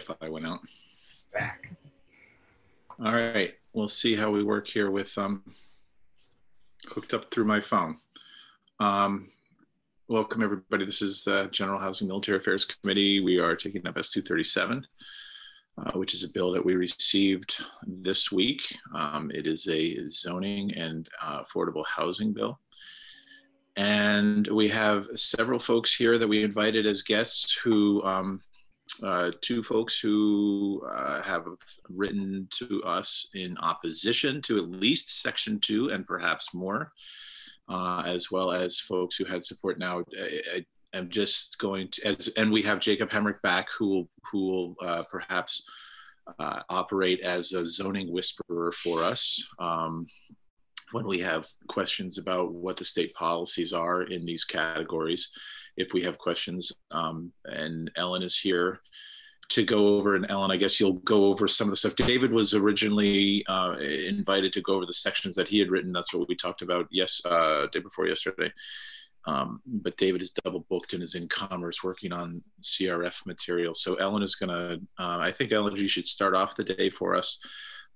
Wi-Fi went out. Back. All right, we'll see how we work here with um, hooked up through my phone. Um, welcome everybody. This is the General Housing Military Affairs Committee. We are taking up S237, uh, which is a bill that we received this week. Um, it is a zoning and uh, affordable housing bill. And we have several folks here that we invited as guests who, um, uh, two folks who uh, have written to us in opposition to at least section two and perhaps more, uh, as well as folks who had support now. I, am just going to, as, and we have Jacob Hemmerick back who will, who will uh, perhaps uh, operate as a zoning whisperer for us. Um, when we have questions about what the state policies are in these categories, if we have questions. Um, and Ellen is here to go over, and Ellen, I guess you'll go over some of the stuff. David was originally uh, invited to go over the sections that he had written. That's what we talked about yes, uh, day before yesterday. Um, but David is double booked and is in commerce working on CRF material. So Ellen is going to, uh, I think Ellen, you should start off the day for us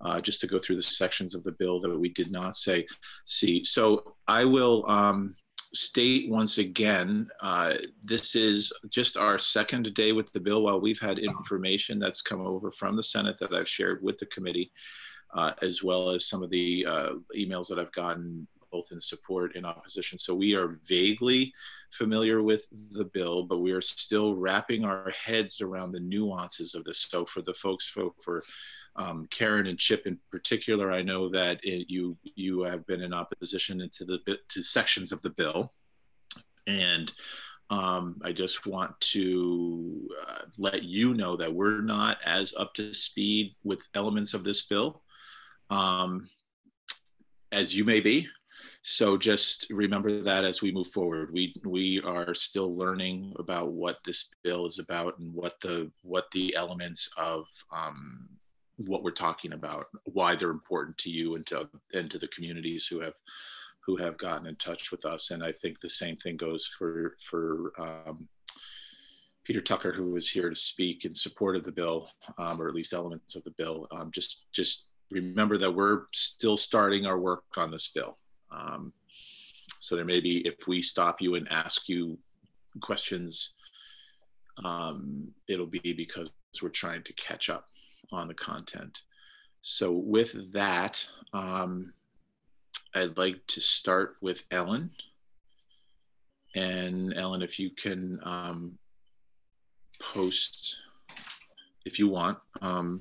uh, just to go through the sections of the bill that we did not say see. So I will um, state once again, uh, this is just our second day with the bill while we've had information that's come over from the Senate that I've shared with the committee, uh, as well as some of the uh, emails that I've gotten both in support and opposition. So we are vaguely familiar with the bill, but we are still wrapping our heads around the nuances of this. So for the folks, for, for um, Karen and Chip in particular, I know that it, you you have been in opposition into the to sections of the bill, and um, I just want to uh, let you know that we're not as up to speed with elements of this bill um, as you may be. So just remember that as we move forward, we we are still learning about what this bill is about and what the what the elements of um, what we're talking about, why they're important to you and to and to the communities who have who have gotten in touch with us. And I think the same thing goes for for um, Peter Tucker, who was here to speak in support of the bill, um, or at least elements of the bill. Um, just just remember that we're still starting our work on this bill. Um, so there may be if we stop you and ask you questions, um, it'll be because we're trying to catch up on the content. So with that, um, I'd like to start with Ellen. And Ellen, if you can um, post, if you want, um,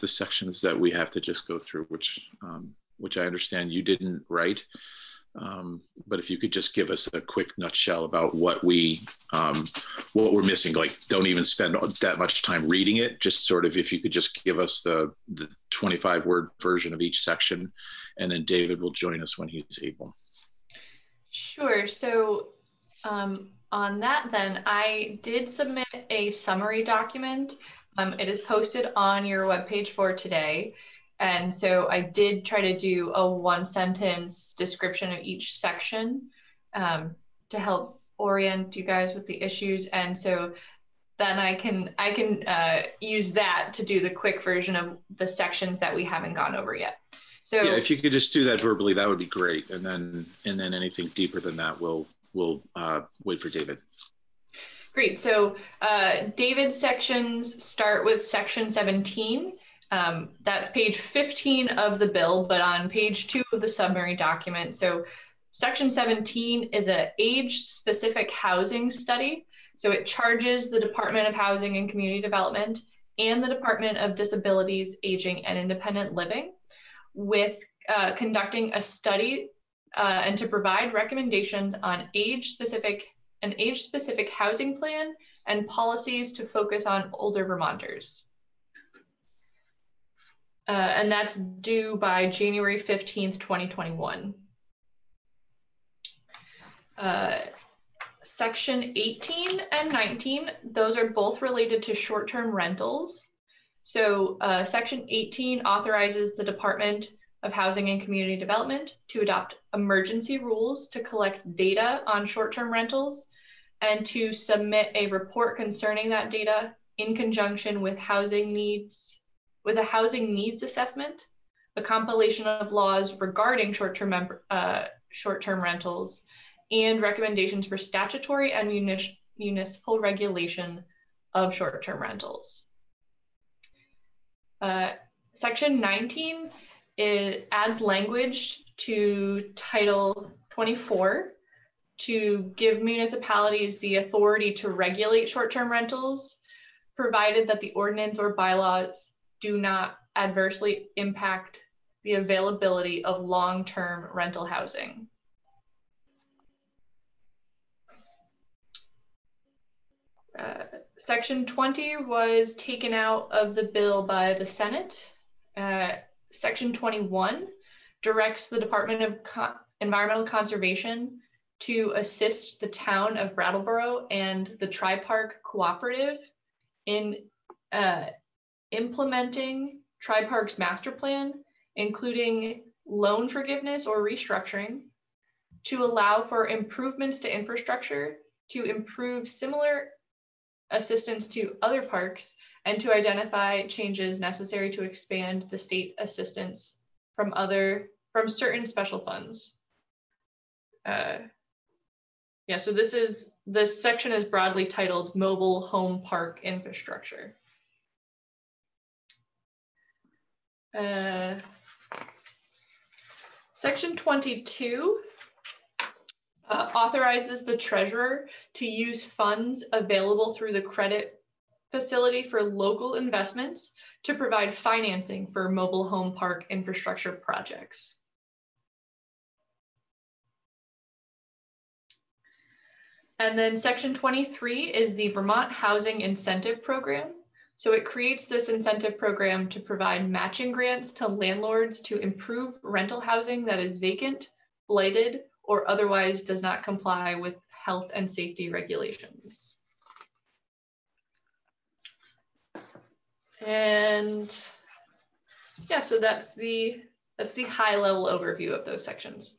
the sections that we have to just go through, which um, which I understand you didn't write. Um, but if you could just give us a quick nutshell about what we um, what we're missing, like don't even spend that much time reading it. Just sort of if you could just give us the the 25 word version of each section, and then David will join us when he's able. Sure. So um, on that, then I did submit a summary document. Um, it is posted on your webpage for today. And so I did try to do a one sentence description of each section um, to help orient you guys with the issues. And so then I can I can uh, use that to do the quick version of the sections that we haven't gone over yet. So yeah, if you could just do that verbally, that would be great. And then and then anything deeper than that, we'll we'll uh, wait for David. Great. So uh, David's sections start with section 17 um, that's page 15 of the bill, but on page two of the summary document. So section 17 is a age-specific housing study. So it charges the Department of Housing and Community Development and the Department of Disabilities, Aging, and Independent Living with uh, conducting a study uh, and to provide recommendations on age-specific an age-specific housing plan and policies to focus on older Vermonters uh, and that's due by January 15th, 2021. Uh, section 18 and 19, those are both related to short-term rentals. So uh, section 18 authorizes the Department of Housing and Community Development to adopt emergency rules to collect data on short-term rentals and to submit a report concerning that data in conjunction with housing needs, with a housing needs assessment, a compilation of laws regarding short-term uh, short-term rentals, and recommendations for statutory and municipal regulation of short-term rentals. Uh, section 19 it adds language to Title 24 to give municipalities the authority to regulate short-term rentals, provided that the ordinance or bylaws do not adversely impact the availability of long-term rental housing. Uh, section 20 was taken out of the bill by the Senate. Uh, section 21 directs the Department of Con Environmental Conservation to assist the town of Brattleboro and the Tri-Park Cooperative in uh, implementing Tri-Park's master plan, including loan forgiveness or restructuring, to allow for improvements to infrastructure, to improve similar assistance to other parks, and to identify changes necessary to expand the state assistance from other from certain special funds. Uh, yeah, so this is this section is broadly titled Mobile Home Park Infrastructure. Uh, section 22 uh, authorizes the treasurer to use funds available through the credit facility for local investments to provide financing for mobile home park infrastructure projects. And then section 23 is the Vermont Housing Incentive Program. So it creates this incentive program to provide matching grants to landlords to improve rental housing that is vacant, blighted, or otherwise does not comply with health and safety regulations. And yeah, so that's the that's the high level overview of those sections.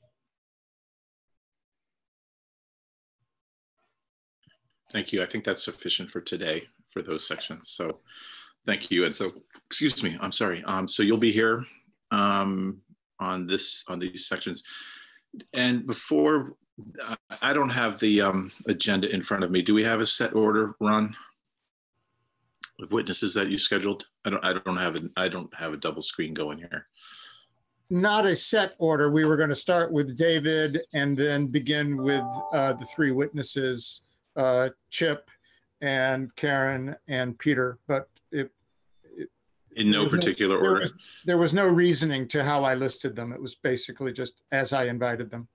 Thank you. I think that's sufficient for today for those sections. So thank you. And so, excuse me, I'm sorry. Um, so you'll be here um, on this, on these sections. And before, I don't have the um, agenda in front of me. Do we have a set order, Ron? Of witnesses that you scheduled? I don't, I don't have, a, I don't have a double screen going here. Not a set order. We were going to start with David and then begin with uh, the three witnesses uh, Chip and Karen and Peter, but it, it in no particular no, order. There was, there was no reasoning to how I listed them. It was basically just as I invited them.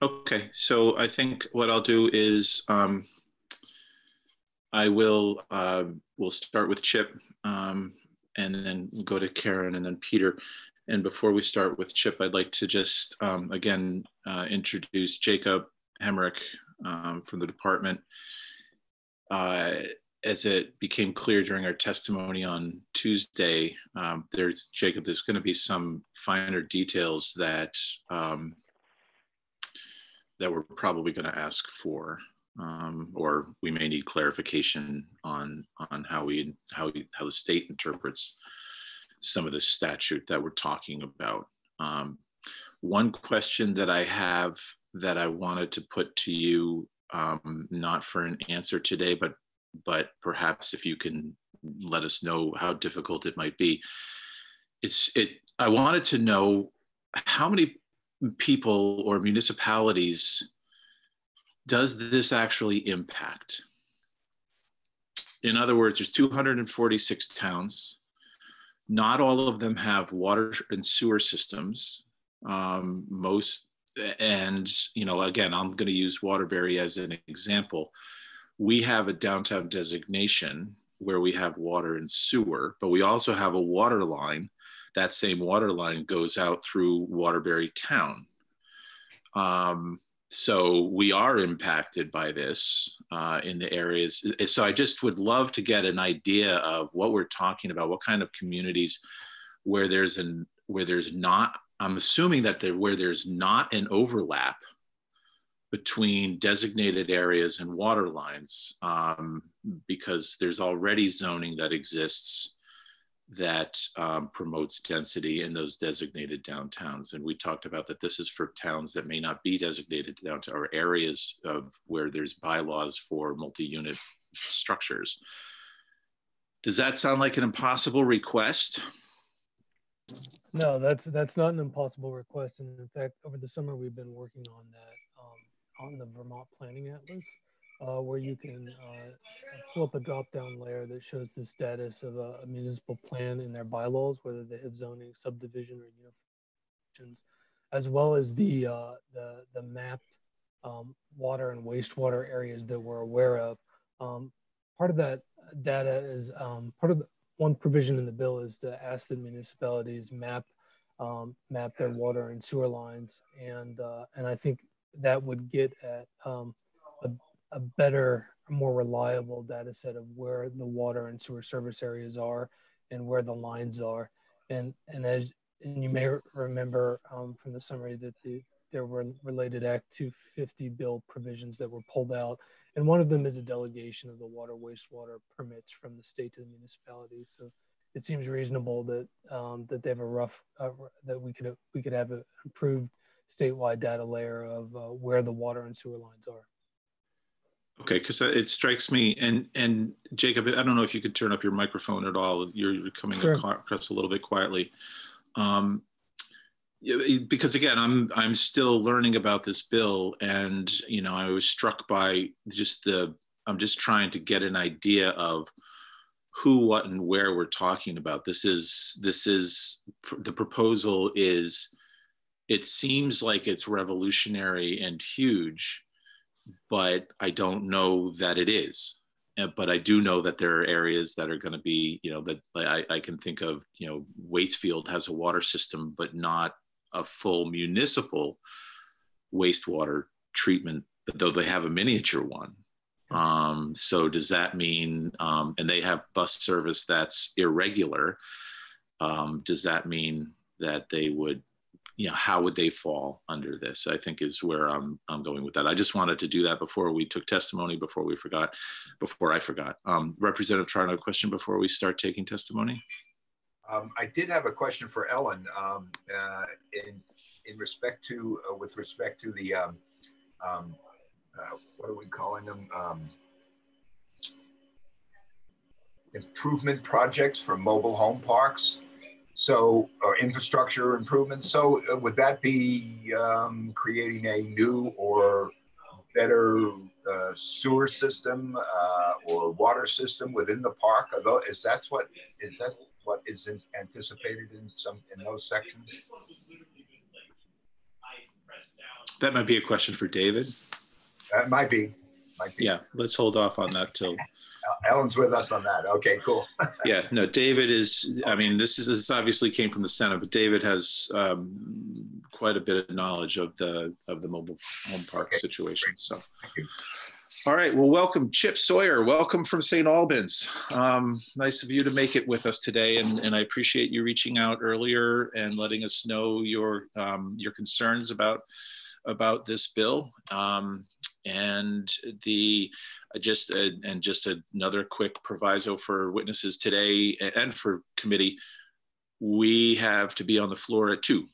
Okay, so I think what I'll do is um, I will uh, we'll start with Chip um, and then go to Karen and then Peter. And before we start with Chip, I'd like to just um, again uh, introduce Jacob Hemmerick, um, from the department. Uh, as it became clear during our testimony on Tuesday, um, there's Jacob. There's going to be some finer details that um, that we're probably going to ask for, um, or we may need clarification on on how we how we, how the state interprets some of the statute that we're talking about. Um, one question that I have that I wanted to put to you, um, not for an answer today, but but perhaps if you can let us know how difficult it might be. It's it. I wanted to know how many people or municipalities does this actually impact? In other words, there's 246 towns. Not all of them have water and sewer systems. Um, most and you know again i'm going to use waterbury as an example. We have a downtown designation where we have water and sewer but we also have a water line. That same water line goes out through waterbury town. Um, so we are impacted by this uh, in the areas. So i just would love to get an idea of what we're talking about what kind of communities where there's an where there's not I'm assuming that there, where there's not an overlap between designated areas and water lines, um, because there's already zoning that exists that um, promotes density in those designated downtowns. And we talked about that this is for towns that may not be designated downtown or areas of where there's bylaws for multi-unit structures. Does that sound like an impossible request? No, that's that's not an impossible request. And in fact, over the summer we've been working on that um, on the Vermont Planning Atlas uh, where you can uh, pull up a drop-down layer that shows the status of a, a, municipal plan in their bylaws, whether they have zoning, subdivision, or unifications, as well as the uh, the, the mapped um, water and wastewater areas that we're aware of. Um, part of that data is um, part of the, one provision in the bill is to ask the municipalities map um, map their water and sewer lines, and uh, and I think that would get at um, a a better, more reliable data set of where the water and sewer service areas are and where the lines are. And, and as and you may remember um, from the summary that the, there were related Act 250 bill provisions that were pulled out. And one of them is a delegation of the water wastewater permits from the state to the municipality. So it seems reasonable that um, that they have a rough uh, that we could we could have an improved statewide data layer of uh, where the water and sewer lines are. Okay, because it strikes me, and and Jacob, I don't know if you could turn up your microphone at all. You're, you're coming sure. across a little bit quietly, um, Eh, because again, I'm I'm still learning about this bill, and you know, I was struck by just the. I'm just trying to get an idea of who, what, and where we're talking about. This is this is the proposal is. It seems like it's revolutionary and huge but I don't know that it is. Eh, but I do know that there are areas that are going to be, you know, that I, I can think of, you know, Waitsfield has a water system, but not a full municipal wastewater treatment, though they have a miniature one. Um, so does that mean, um, and they have bus service that's irregular. Um, does that mean that they would you know, how would they fall under this? I think is where I'm, I'm going with that. I just wanted to do that before we took testimony, before we forgot, before I forgot. Um, Representative a question before we start taking testimony? Um, I did have a question for Ellen um, uh, in, in respect to, uh, with respect to the, um, um, uh, what are we calling them? Um, improvement projects for mobile home parks. So, or infrastructure improvements. So, uh, would that be um, creating a new or better uh, sewer system uh, or water system within the park? Those, is that what is that what is anticipated in some in those sections? That might be a question for David. That might be. Might be. Yeah, let's hold off on that till Ellen's with us on that. Okay, cool. yeah, no, David is, I mean, this is, this obviously came from the Senate, but David has um, quite a bit of knowledge of the, of the mobile home park okay. situation. So, all right, well, welcome Chip Sawyer. Welcome from St. Albans. Um, nice of you to make it with us today. And, and I appreciate you reaching out earlier and letting us know your, um, your concerns about about this bill. Um, and the uh, just uh, and just another quick proviso for witnesses today and for committee, we have to be on the floor at two.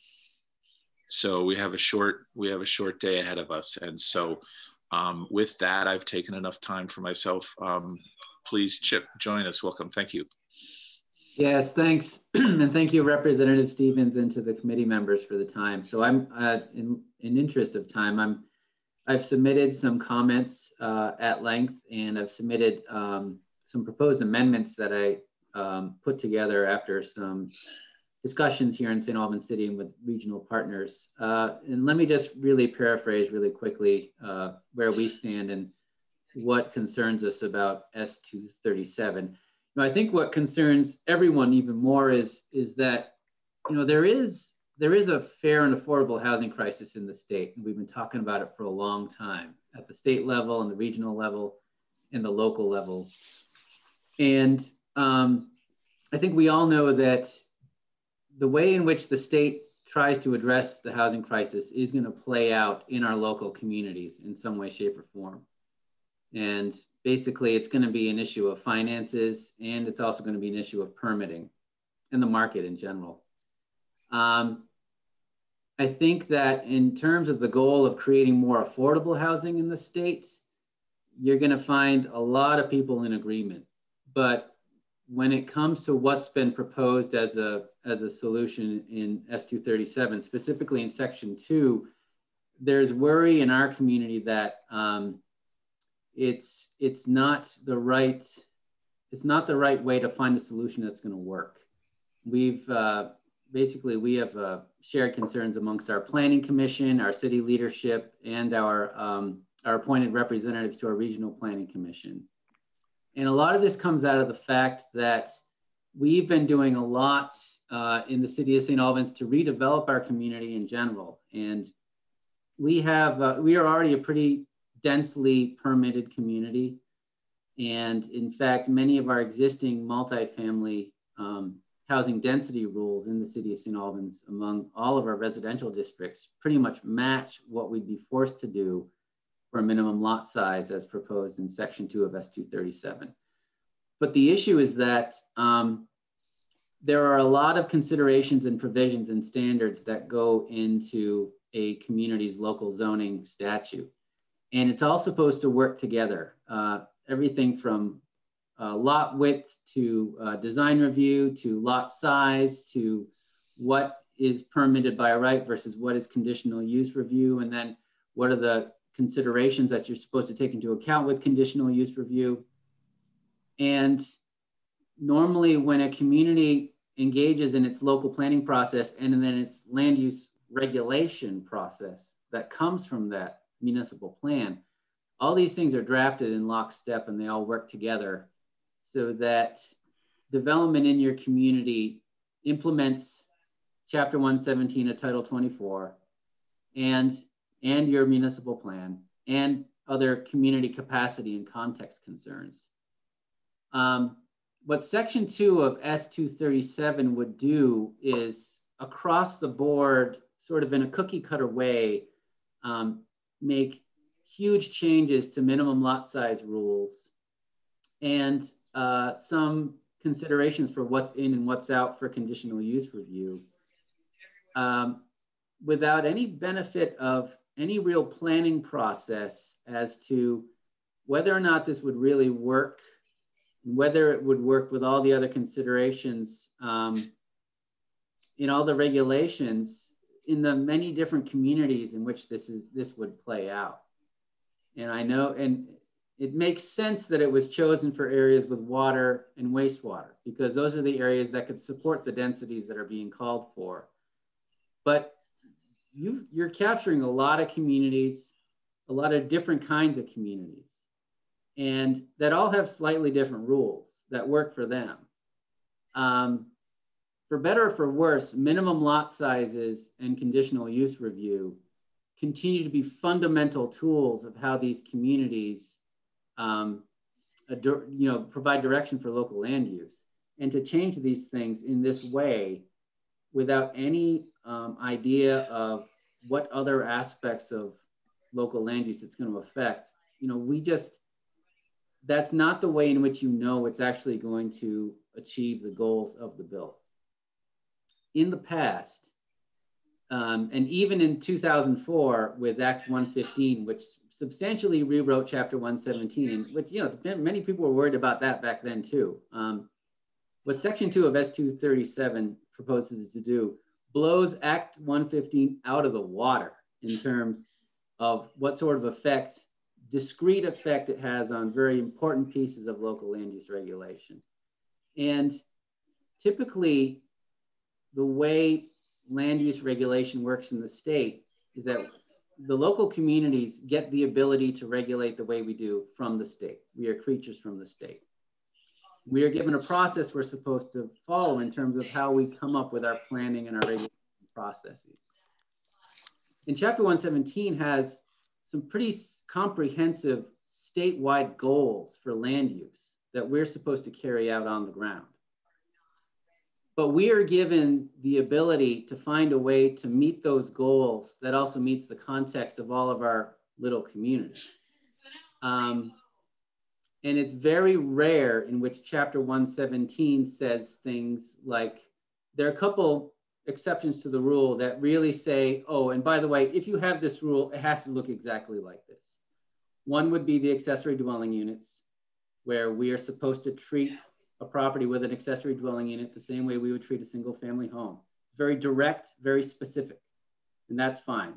So we have a short we have a short day ahead of us, and so um, with that, I've taken enough time for myself. Um, please, Chip, join us. Welcome. Thank you. Yes, thanks. and thank you, Representative Stevens, and to the committee members for the time. So I'm, uh, in, in interest of time, I'm, I've submitted some comments uh, at length, and I've submitted um, some proposed amendments that I um, put together after some discussions here in St. Albans City and with regional partners. Uh, and let me just really paraphrase really quickly uh, where we stand and what concerns us about S237 know, I think what concerns everyone even more is is that you know there is there is a fair and affordable housing crisis in the state, and we've been talking about it for a long time at the state level and the regional level and the local level. And um, I think we all know that the way in which the state tries to address the housing crisis is going to play out in our local communities in some way, shape, or form. And basically it's going to be an issue of finances and it's also going to be an issue of permitting and the market in general. Um, I think that in terms of the goal of creating more affordable housing in the states, you're going to find a lot of people in agreement. But when it comes to what's been proposed as a as a solution in S237, specifically in Section Two, there's worry in our community that um, it's it's not the right it's not the right way to find a solution that's going to work. We've uh, basically we have uh, shared concerns amongst our planning commission, our city leadership, and our um, our appointed representatives to our regional planning commission. And a lot of this comes out of the fact that we've been doing a lot uh, in the city of St. Albans to redevelop our community in general. And we have, uh, we are already a pretty densely permitted community. And in fact, many of our existing multifamily um, housing density rules in the city of St. Albans among all of our residential districts pretty much match what we'd be forced to do for a minimum lot size as proposed in section two of S237. But the issue is that um, there are a lot of considerations and provisions and standards that go into a community's local zoning statute. And it's all supposed to work together. Uh, everything from uh, lot width to uh, design review to lot size to what is permitted by a right versus what is conditional use review. And then what are the considerations that you're supposed to take into account with conditional use review. And normally when a community engages in its local planning process and then its land use regulation process that comes from that municipal plan, all these things are drafted in lockstep and they all work together so that development in your community implements chapter 117 of title 24 and and your municipal plan and other community capacity and context concerns. Um, what section two of S237 would do is across the board, sort of in a cookie cutter way, um, make huge changes to minimum lot size rules and uh, some considerations for what's in and what's out for conditional use review um, without any benefit of any real planning process as to whether or not this would really work, whether it would work with all the other considerations um, in all the regulations in the many different communities in which this is this would play out. And I know, and it makes sense that it was chosen for areas with water and wastewater because those are the areas that could support the densities that are being called for. But you you're capturing a lot of communities, a lot of different kinds of communities, and that all have slightly different rules that work for them. Um, for better or for worse, minimum lot sizes and conditional use review continue to be fundamental tools of how these communities um, you know, provide direction for local land use. And to change these things in this way without any um, idea of what other aspects of local land use it's going to affect. You know, we just, that's not the way in which you know it's actually going to achieve the goals of the bill. In the past, um, and even in 2004 with Act 115, which substantially rewrote Chapter 117, and which, you know, many people were worried about that back then too. Um, what Section 2 of S237 proposes to do blows Act 115 out of the water in terms of what sort of effect, discrete effect it has on very important pieces of local land use regulation. And typically, the way land use regulation works in the state is that the local communities get the ability to regulate the way we do from the state. We are creatures from the state we are given a process we're supposed to follow in terms of how we come up with our planning and our regulation processes. And chapter 117 has some pretty comprehensive statewide goals for land use that we're supposed to carry out on the ground. But we are given the ability to find a way to meet those goals that also meets the context of all of our little communities. Um, And it's very rare in which chapter 117 says things like, there are a couple exceptions to the rule that really say, oh, and by the way, if you have this rule, it has to look exactly like this. One would be the accessory dwelling units, where we are supposed to treat a property with an accessory dwelling unit the same way we would treat a single family home. It's very direct, very specific, and that's fine.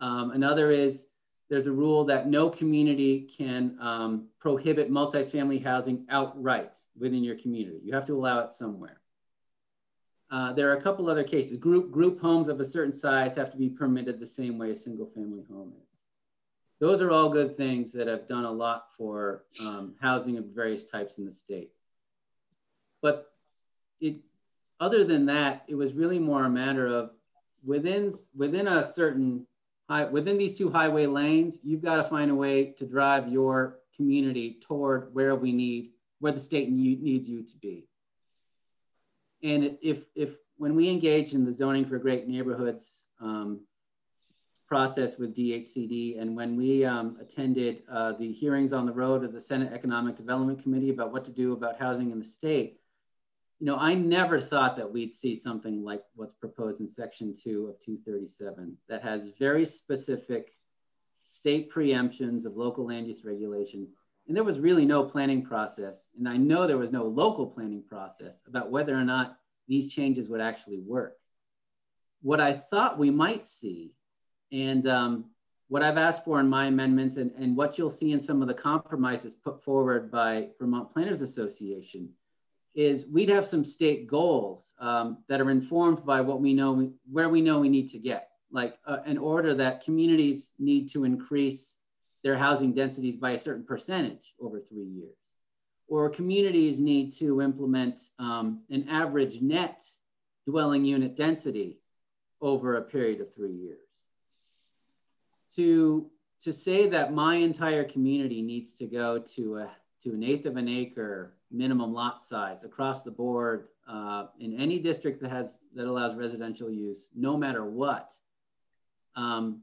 Um, another is there's a rule that no community can um, prohibit multifamily housing outright within your community. You have to allow it somewhere. Uh, there are a couple other cases. Group, group homes of a certain size have to be permitted the same way a single family home is. Those are all good things that have done a lot for um, housing of various types in the state. But it, other than that, it was really more a matter of within, within a certain high, within these two highway lanes, you've got to find a way to drive your community toward where we need, where the state needs you to be. And if, if when we engage in the zoning for great neighborhoods um, process with DHCD, and when we um, attended uh, the hearings on the road of the Senate Economic Development Committee about what to do about housing in the state, you know, I never thought that we'd see something like what's proposed in section two of 237 that has very specific state preemptions of local land use regulation. And there was really no planning process. And I know there was no local planning process about whether or not these changes would actually work. What I thought we might see, and um, what I've asked for in my amendments and, and what you'll see in some of the compromises put forward by Vermont Planners Association is we'd have some state goals um, that are informed by what we know, where we know we need to get, like uh, an order that communities need to increase their housing densities by a certain percentage over three years. Or communities need to implement um, an average net dwelling unit density over a period of three years. To, to say that my entire community needs to go to, a, to an eighth of an acre minimum lot size across the board uh, in any district that has that allows residential use, no matter what. Um,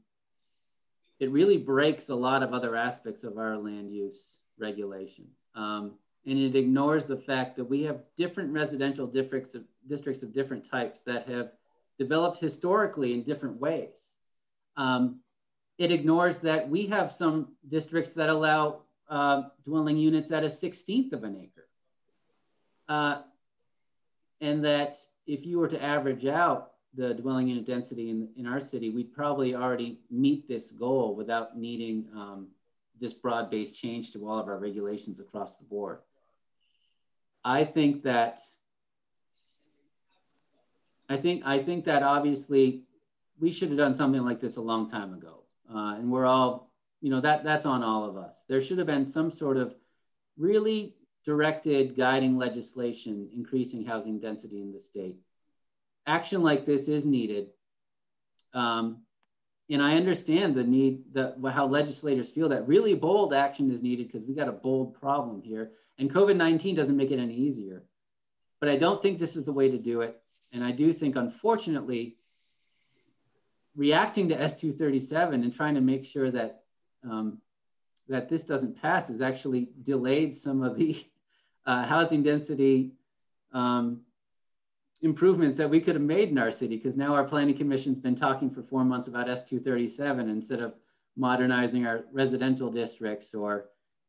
it really breaks a lot of other aspects of our land use regulation. Um, and it ignores the fact that we have different residential districts of, districts of different types that have developed historically in different ways. Um, it ignores that we have some districts that allow uh, dwelling units at a 16th of an acre. Uh, and that if you were to average out the dwelling unit density in, in our city, we'd probably already meet this goal without needing um, this broad-based change to all of our regulations across the board. I think that I think I think that obviously we should have done something like this a long time ago, uh, and we're all you know that that's on all of us. There should have been some sort of really directed guiding legislation increasing housing density in the state. Action like this is needed. Um, and I understand the need, the, how legislators feel that really bold action is needed because we got a bold problem here. And COVID 19 doesn't make it any easier. But I don't think this is the way to do it. And I do think, unfortunately, reacting to S237 and trying to make sure that um, that this doesn't pass has actually delayed some of the uh, housing density um, improvements that we could have made in our city because now our planning commission's been talking for four months about S237 instead of modernizing our residential districts or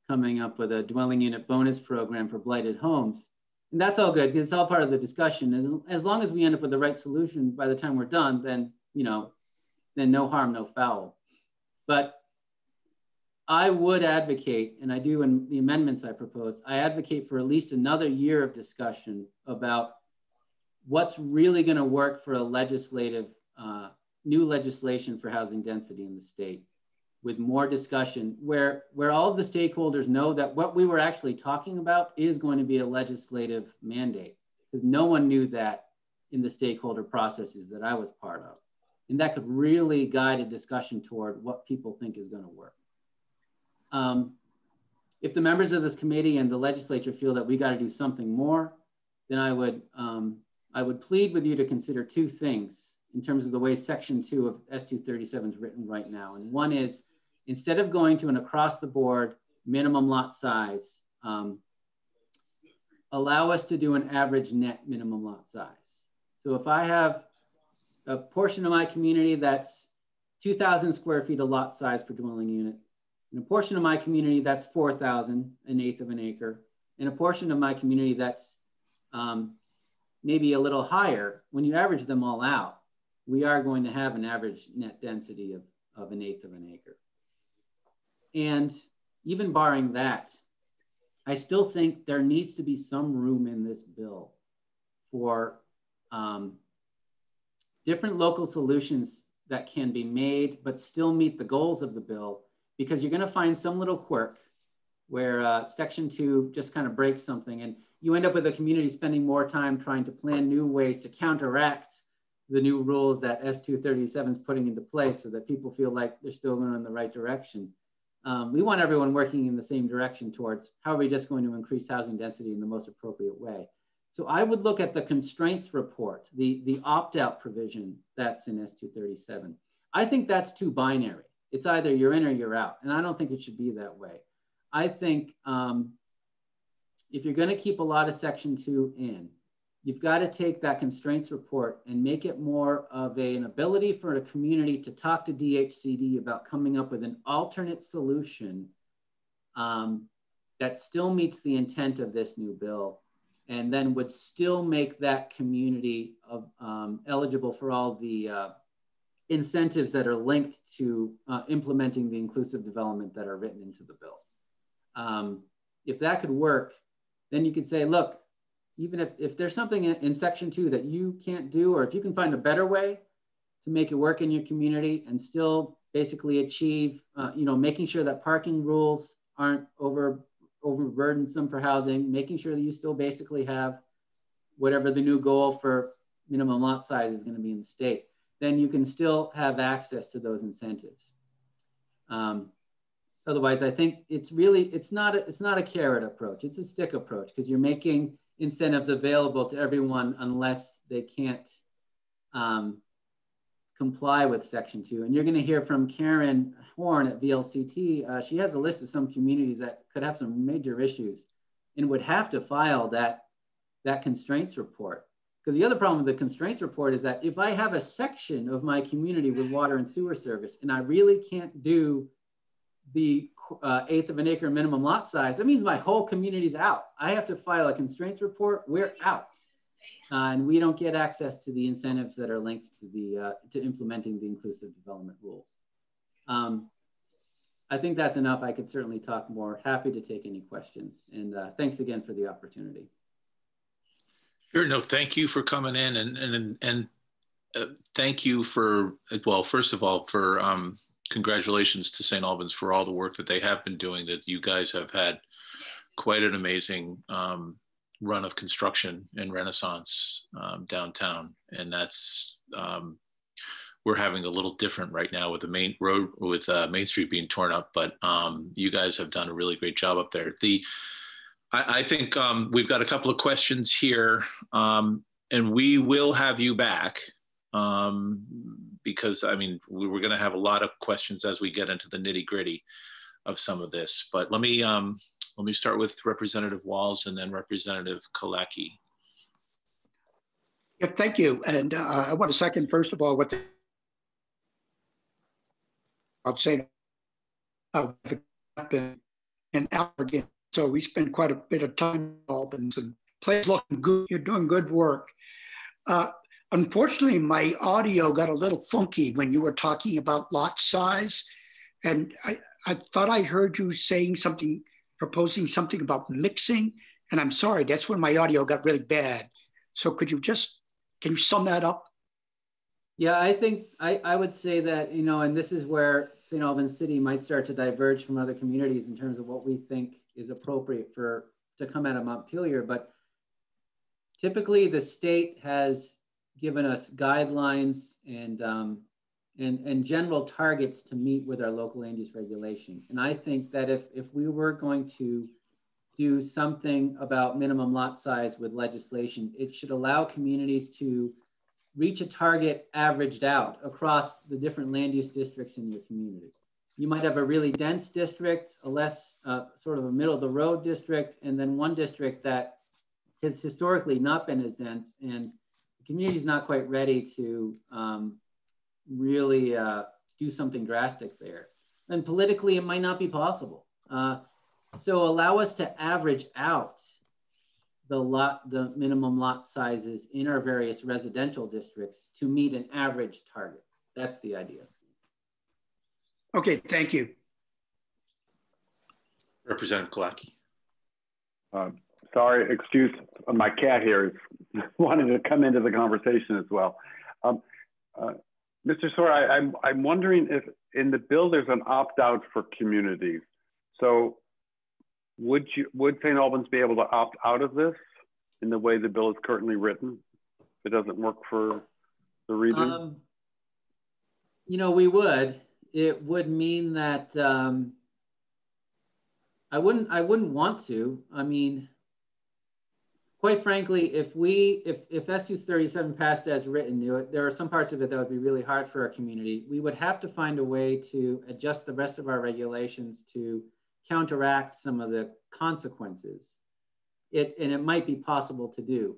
coming up with a dwelling unit bonus program for blighted homes. And that's all good because it's all part of the discussion. And as long as we end up with the right solution by the time we're done, then, you know, then no harm, no foul. But I would advocate, and I do in the amendments I propose, I advocate for at least another year of discussion about what's really going to work for a legislative, uh, new legislation for housing density in the state with more discussion where, where all of the stakeholders know that what we were actually talking about is going to be a legislative mandate because no one knew that in the stakeholder processes that I was part of. And that could really guide a discussion toward what people think is going to work. Um, if the members of this committee and the legislature feel that we got to do something more, then I would, um, I would plead with you to consider two things in terms of the way section two of S237 is written right now. And one is instead of going to an across the board minimum lot size um, allow us to do an average net minimum lot size. So if I have a portion of my community that's 2,000 square feet of lot size per dwelling unit, and a portion of my community that's 4,000, an eighth of an acre, In a portion of my community that's um, maybe a little higher, when you average them all out, we are going to have an average net density of, of an eighth of an acre. And even barring that, I still think there needs to be some room in this bill for um, different local solutions that can be made, but still meet the goals of the bill, because you're gonna find some little quirk where uh, section two just kind of breaks something and you end up with a community spending more time trying to plan new ways to counteract the new rules that S237 is putting into place so that people feel like they're still going in the right direction. Um, we want everyone working in the same direction towards how are we just going to increase housing density in the most appropriate way. So I would look at the constraints report, the, the opt-out provision that's in S237. I think that's too binary. It's either you're in or you're out. And I don't think it should be that way. I think um, if you're gonna keep a lot of section two in, you've got to take that constraints report and make it more of a, an ability for a community to talk to DHCD about coming up with an alternate solution um, that still meets the intent of this new bill and then would still make that community of, um, eligible for all the uh, incentives that are linked to uh, implementing the inclusive development that are written into the bill. Um, if that could work, then you could say, look, even if, if there's something in, in section two that you can't do, or if you can find a better way to make it work in your community and still basically achieve, uh, you know, making sure that parking rules aren't over overburdensome for housing, making sure that you still basically have whatever the new goal for minimum lot size is going to be in the state, then you can still have access to those incentives. Um, otherwise, I think it's really it's not a, it's not a carrot approach; it's a stick approach because you're making incentives available to everyone unless they can't um, comply with section two. And you're gonna hear from Karen Horn at VLCT. Uh, she has a list of some communities that could have some major issues and would have to file that, that constraints report. Because the other problem with the constraints report is that if I have a section of my community with water and sewer service and I really can't do the uh, eighth of an acre minimum lot size, that means my whole community's out. I have to file a constraints report, we're out. Uh, and we don't get access to the incentives that are linked to the uh, to implementing the inclusive development rules. Um, I think that's enough. I could certainly talk more. Happy to take any questions. And uh, thanks again for the opportunity. Sure. No, thank you for coming in and and and uh, thank you for well, first of all, for um, congratulations to St. Albans for all the work that they have been doing. That you guys have had quite an amazing um, run of construction and renaissance um, downtown, and that's um, we're having a little different right now with the main road with uh, Main Street being torn up. But um, you guys have done a really great job up there. The I, I think um, we've got a couple of questions here, um, and we will have you back because I mean, we were going to have a lot of questions as we get into the nitty gritty of some of this. But let me um, let me start with Representative Walz and then Representative Killacky. Yeah, thank you. And uh, I want to second, first of all, what the, I'll say uh, in Allergan. So we spent quite a bit of time in Albans and place looking good. You're doing good work. Uh, Unfortunately, my audio got a little funky when you were talking about lot size. And I, I thought I heard you saying something, proposing something about mixing. And I'm sorry, that's when my audio got really bad. So could you just, can you sum that up? Yeah, I think I, I would say that, you know, and this is where St. Albans City might start to diverge from other communities in terms of what we think is appropriate for to come out of Montpelier. But typically the state has given us guidelines and, um, and, and general targets to meet with our local land use regulation. And I think that if, if we were going to do something about minimum lot size with legislation, it should allow communities to reach a target averaged out across the different land use districts in your community. You might have a really dense district, a less uh, sort of a middle of the road district, and then one district that has historically not been as dense and the community is not quite ready to um, really uh, do something drastic there. And politically, it might not be possible. Uh, so allow us to average out the lot, the minimum lot sizes in our various residential districts to meet an average target. That's the idea. Okay, thank you. Representative Killacky. Uh, sorry, excuse my cat here is wanting to come into the conversation as well. Um, uh, Mr. Sawyer, I, I'm, I'm wondering if in the bill there's an opt-out for communities. So would you would St. Albans be able to opt out of this in the way the bill is currently written? If it doesn't work for the region. Um, you know, we would. It would mean that um, I wouldn't. I wouldn't want to. I mean, quite frankly, if we if if S237 passed as written, there are some parts of it that would be really hard for our community. We would have to find a way to adjust the rest of our regulations to counteract some of the consequences. It, and it might be possible to do.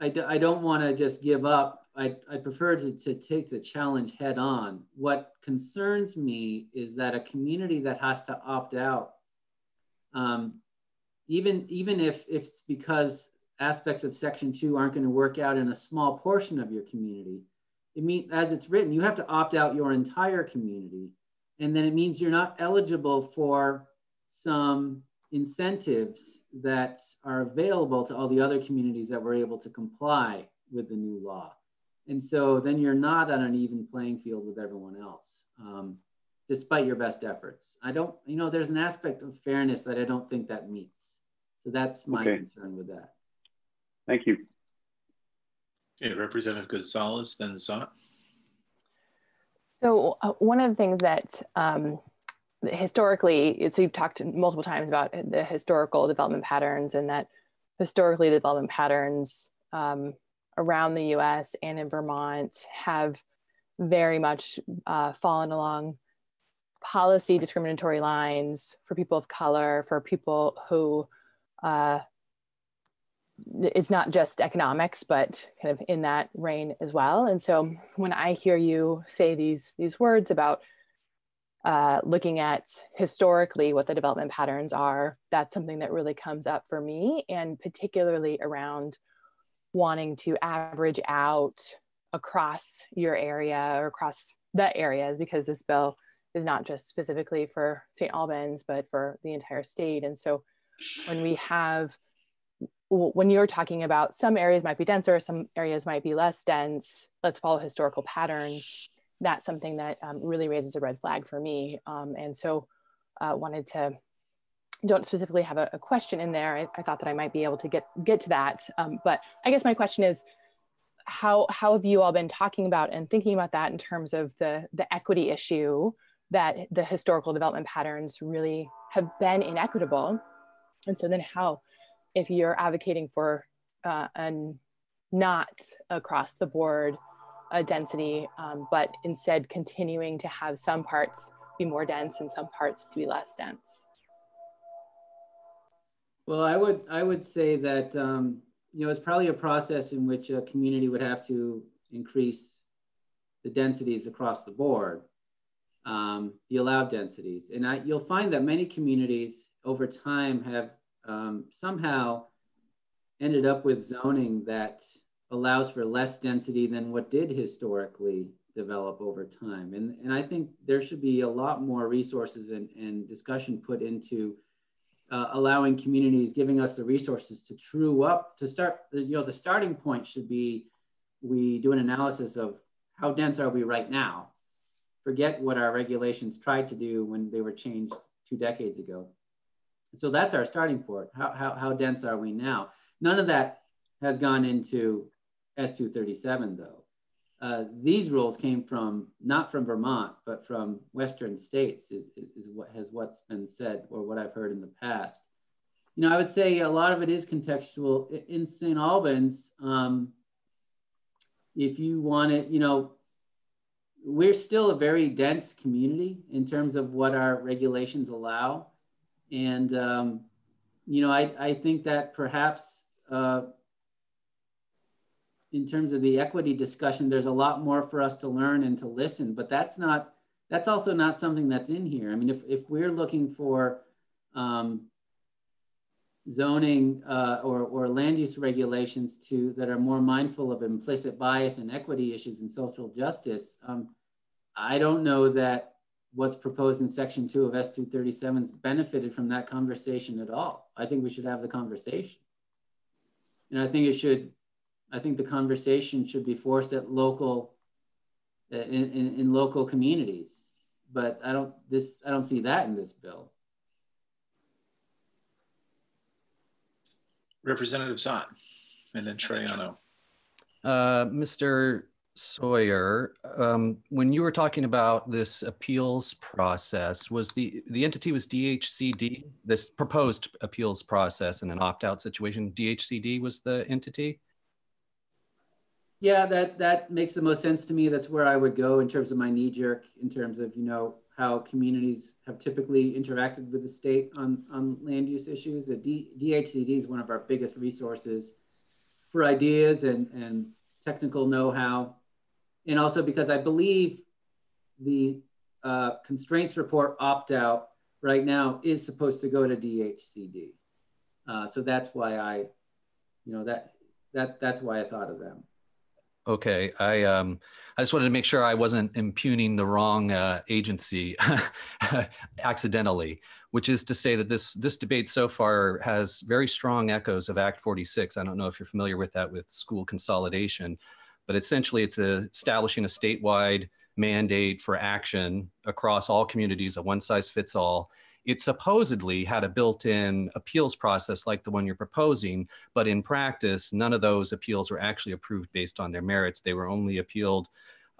I d- I don't want to just give up. I, I prefer to, to take the challenge head on. What concerns me is that a community that has to opt out, um, even, even if, if it's because aspects of section two aren't going to work out in a small portion of your community, it means as it's written, you have to opt out your entire community and then it means you're not eligible for some incentives that are available to all the other communities that were able to comply with the new law. And so then you're not on an even playing field with everyone else, um, despite your best efforts. I don't, you know, there's an aspect of fairness that I don't think that meets. So that's my okay. concern with that. Thank you. Okay, Representative Gonzalez, then Szott. So uh, one of the things that um, historically, so you've talked multiple times about the historical development patterns and that historically development patterns um, around the US and in Vermont have very much uh, fallen along policy discriminatory lines for people of color, for people who uh, it's not just economics, but kind of in that reign as well. And so when I hear you say these these words about uh, looking at historically what the development patterns are, that's something that really comes up for me, and particularly around wanting to average out across your area or across the areas, because this bill is not just specifically for St. Albans, but for the entire state. And so when we have when you're talking about some areas might be denser, some areas might be less dense, let's follow historical patterns. That's something that um, really raises a red flag for me. Um, and so uh, wanted to, don't specifically have a, a question in there. I, I, thought that I might be able to get, get to that. Um, but I guess my question is, how, how have you all been talking about and thinking about that in terms of the, the equity issue that the historical development patterns really have been inequitable? And so then how, if you're advocating for uh, an not across the board density, um, but instead continuing to have some parts be more dense and some parts to be less dense? Well, I would I would say that um, you know it's probably a process in which a community would have to increase the densities across the board, um, the allowed densities, and I, you'll find that many communities over time have um, somehow ended up with zoning that allows for less density than what did historically develop over time. And, and I think there should be a lot more resources and, and discussion put into uh, allowing communities, giving us the resources to true up, to start, you know, the starting point should be we do an analysis of how dense are we right now? Forget what our regulations tried to do when they were changed two decades ago. So that's our starting point. How, how, how dense are we now? None of that has gone into S237 though. Uh, these rules came from, not from Vermont, but from Western states is, is what has what's been said or what I've heard in the past. You know, I would say a lot of it is contextual. In St. Albans, um, if you want it, you know, we're still a very dense community in terms of what our regulations allow. And, um, you know, I, I think that perhaps uh, in terms of the equity discussion, there's a lot more for us to learn and to listen, but that's not, that's also not something that's in here. I mean, if, if we're looking for um, zoning uh, or, or land use regulations to that are more mindful of implicit bias and equity issues and social justice, um, I don't know that what's proposed in section two of S237's benefited from that conversation at all. I think we should have the conversation. And I think it should, I think the conversation should be forced at local, uh, in, in, in local communities. But I don't, this, I don't see that in this bill. Representative Szott, and then Troiano. Uh, Mr. Sawyer, um, when you were talking about this appeals process, was the the entity was DHCD? This proposed appeals process in an opt-out situation, DHCD was the entity. Yeah, that that makes the most sense to me. That's where I would go in terms of my knee jerk, in terms of you know how communities have typically interacted with the state on, on land use issues. The D, DHCD is one of our biggest resources for ideas and, and technical know-how. And also because I believe the uh, constraints report opt-out right now is supposed to go to DHCD. Uh, so that's why I, you know, that, that, that's why I thought of them. Okay, I um, I just wanted to make sure I wasn't impugning the wrong uh, agency accidentally, which is to say that this this debate so far has very strong echoes of Act 46. I don't know if you're familiar with that with school consolidation, but essentially it's a, establishing a statewide mandate for action across all communities, a one size fits all, it supposedly had a built-in appeals process like the one you're proposing, but in practice, none of those appeals were actually approved based on their merits. They were only appealed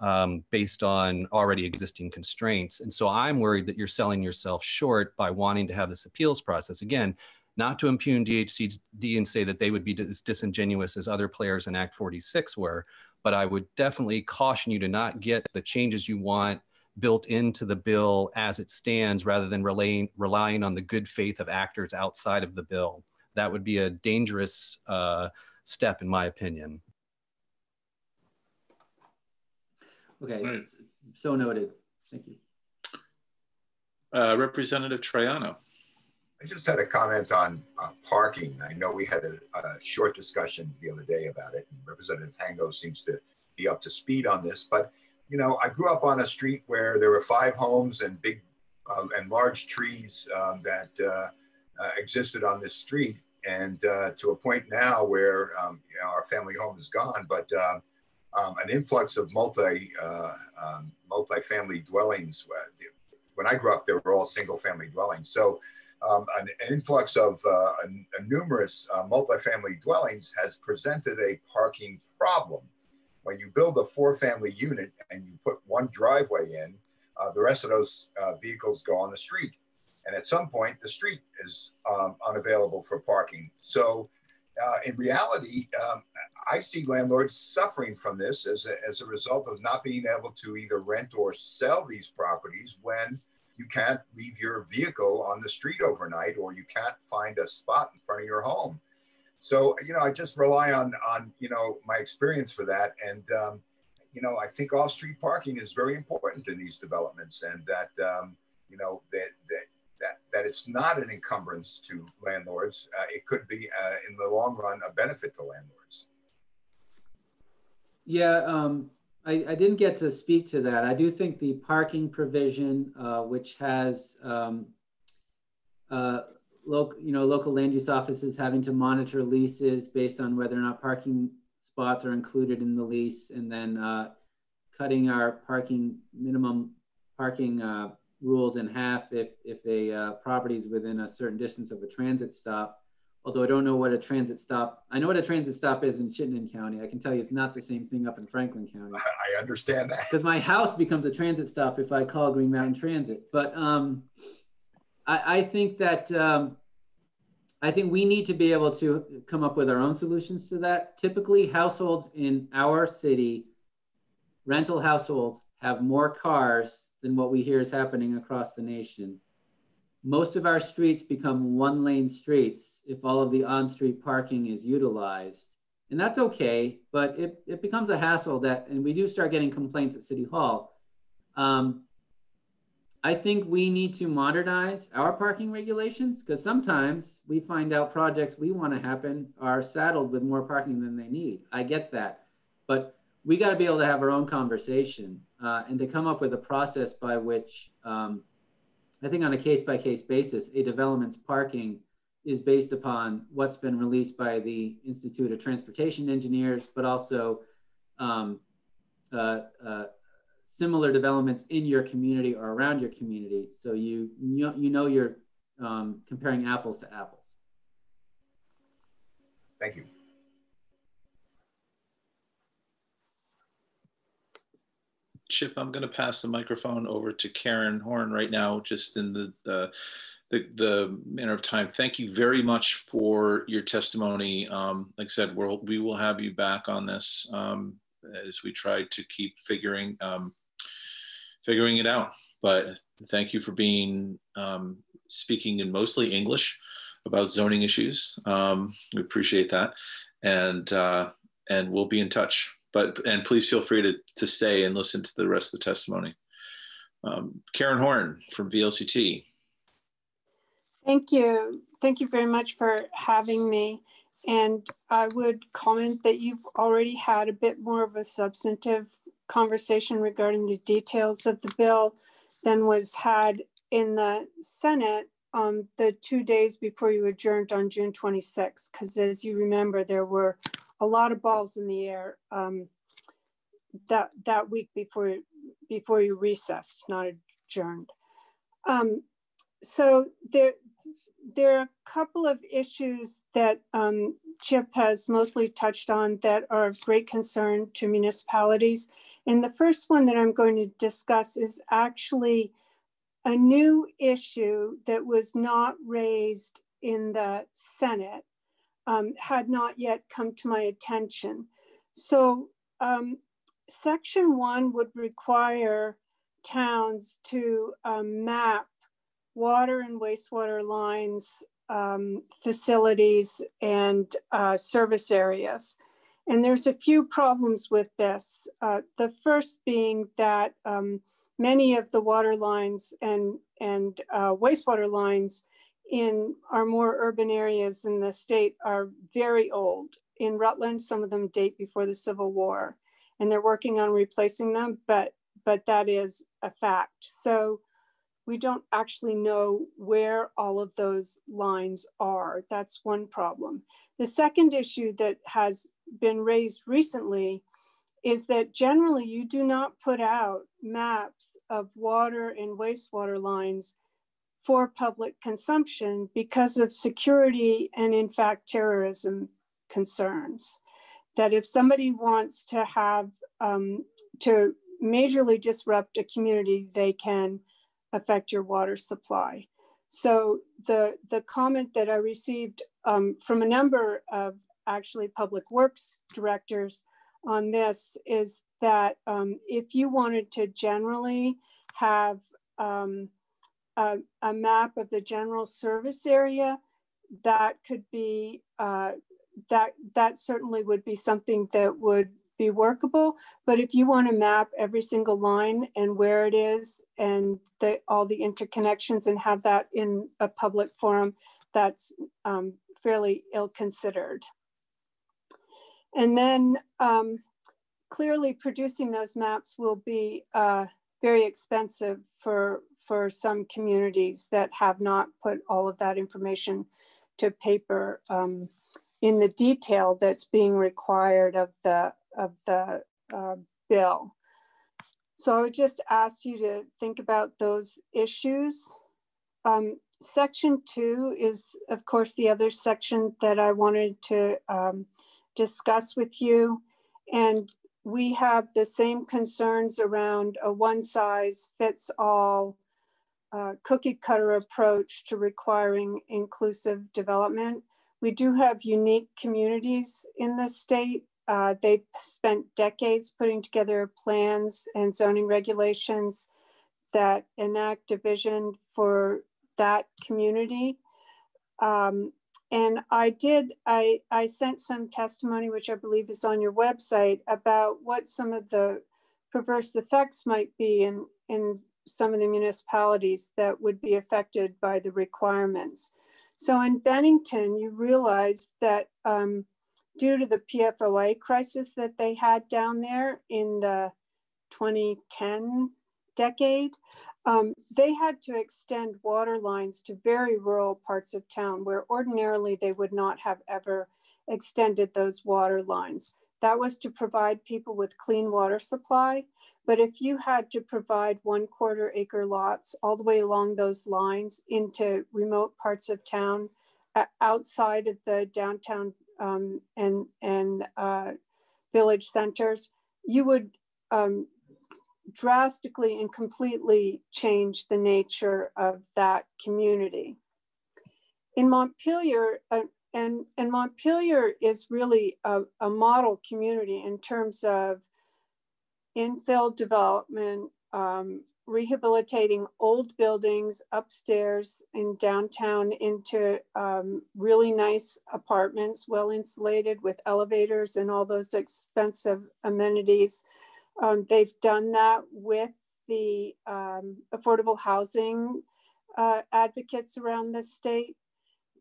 um, based on already existing constraints. And so I'm worried that you're selling yourself short by wanting to have this appeals process. Again, not to impugn DHCD and say that they would be as disingenuous as other players in Act 46 were, but I would definitely caution you to not get the changes you want built into the bill as it stands rather than relying, relying on the good faith of actors outside of the bill. That would be a dangerous uh, step, in my opinion. Okay, right. so noted. Thank you. Uh, Representative Troiano. I just had a comment on uh, parking. I know we had a, a, short discussion the other day about it, and Representative Hango seems to be up to speed on this, but you know, I grew up on a street where there were five homes and big uh, and large trees um, that uh, uh, existed on this street, and uh, to a point now where um, you know, our family home is gone, but um, um an influx of multi uh, um, multi-family dwellings. When I grew up, they were all single-family dwellings. So. Um, an, an, influx of uh, a, a numerous multi-family dwellings has presented a parking problem when you build a four family unit and you put one driveway in, uh, the rest of those uh, vehicles go on the street. And at some point, the street is um, unavailable for parking. So, uh, in reality, um, I see landlords suffering from this as a, as a result of not being able to either rent or sell these properties when you can't leave your vehicle on the street overnight or you can't find a spot in front of your home. So, you know, I just rely on, on, you know, my experience for that. And, um, you know, I think off-street parking is very important in these developments and that, um, you know, that, that, that, that it's not an encumbrance to landlords. Uh, it could be, uh, in the long run, a benefit to landlords. Yeah, um, I, I, didn't get to speak to that. I do think the parking provision, uh, which has um, uh, local, you know, local land use offices having to monitor leases based on whether or not parking spots are included in the lease, and then uh, cutting our parking minimum parking uh, rules in half if if a uh, property is within a certain distance of a transit stop. Although I don't know what a transit stop, I know what a transit stop is in Chittenden County. I can tell you it's not the same thing up in Franklin County. I understand that because my house becomes a transit stop if I call Green Mountain Transit. But um, I, I think that um, I think we need to be able to come up with our own solutions to that. Typically, households in our city, rental households, have more cars than what we hear is happening across the nation. Most of our streets become one lane streets if all of the on street parking is utilized. And that's okay, but it, it becomes a hassle that, and we do start getting complaints at City Hall. Um, I think we need to modernize our parking regulations because sometimes we find out projects we want to happen are saddled with more parking than they need. I get that. But we got to be able to have our own conversation uh, and to come up with a process by which um, I think on a case by case basis, a development's parking is based upon what's been released by the Institute of Transportation Engineers, but also um, uh, uh, similar developments in your community or around your community. So you, you, you know you're um, comparing apples to apples. Thank you. Chip, I'm going to pass the microphone over to Karen Horn right now, just in the, the, the, the manner of time. Thank you very much for your testimony. Um, like I said, we'll, we will have you back on this um, as we try to keep figuring, um, figuring it out. But thank you for being um, speaking in mostly English about zoning issues. Um, we appreciate that. And, uh, and we'll be in touch but and please feel free to, to stay and listen to the rest of the testimony. Um, Karen Horn from VLCT. Thank you. Thank you very much for having me. And I would comment that you've already had a bit more of a substantive conversation regarding the details of the bill than was had in the Senate um, the two days before you adjourned on June 26th. Because as you remember, there were a lot of balls in the air um, that that week before before you recessed, not adjourned. Um, so there there are a couple of issues that um, Chip has mostly touched on that are of great concern to municipalities. And the first one that I'm going to discuss is actually a new issue that was not raised in the Senate um, had not yet come to my attention. So um, section one would require towns to um, map water and wastewater lines, um, facilities, and uh, service areas. And there's a few problems with this. Uh, the first being that um, many of the water lines and, and uh, wastewater lines in our more urban areas in the state are very old. In Rutland, some of them date before the Civil War, and they're working on replacing them, but, but that is a fact. So we don't actually know where all of those lines are. That's one problem. The second issue that has been raised recently is that generally you do not put out maps of water and wastewater lines for public consumption because of security and, in fact, terrorism concerns. That if somebody wants to have um, to majorly disrupt a community, they can affect your water supply. So the the comment that I received um, from a number of actually public works directors on this is that um, if you wanted to generally have um, a, a map of the general service area, that could be, uh, that, that certainly would be something that would be workable. But if you want to map every single line and where it is and the, all the interconnections and have that in a public forum, that's um, fairly ill considered. And then um, clearly producing those maps will be uh, very expensive for for some communities that have not put all of that information to paper um, in the detail that's being required of the of the uh, bill. So I would just ask you to think about those issues. Um, section two is, of course, the other section that I wanted to um, discuss with you. And we have the same concerns around a one size fits all uh, cookie cutter approach to requiring inclusive development. We do have unique communities in the state uh, they spent decades putting together plans and zoning regulations that enact a vision for that community. Um, and I did, I, I sent some testimony, which I believe is on your website, about what some of the perverse effects might be in, in some of the municipalities that would be affected by the requirements. So in Bennington, you realize that um, due to the PFOA crisis that they had down there in the 2010 decade, um, they had to extend water lines to very rural parts of town where ordinarily they would not have ever extended those water lines. That was to provide people with clean water supply. But if you had to provide one quarter acre lots all the way along those lines into remote parts of town, outside of the downtown um, and, and uh, village centers, you would um, drastically and completely change the nature of that community. In Montpelier, uh, and, and Montpelier is really a, a model community in terms of infill development, um, rehabilitating old buildings upstairs in downtown into um, really nice apartments, well insulated with elevators and all those expensive amenities. Um, they've done that with the um, affordable housing uh, advocates around the state.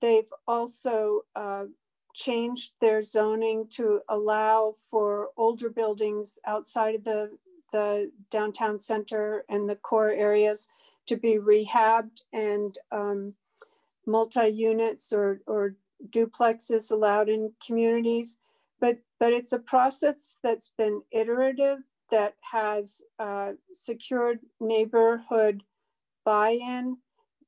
They've also uh, changed their zoning to allow for older buildings outside of the, the downtown center and the core areas to be rehabbed and um, multi-units or, or duplexes allowed in communities. But, but it's a process that's been iterative that has uh, secured neighborhood buy-in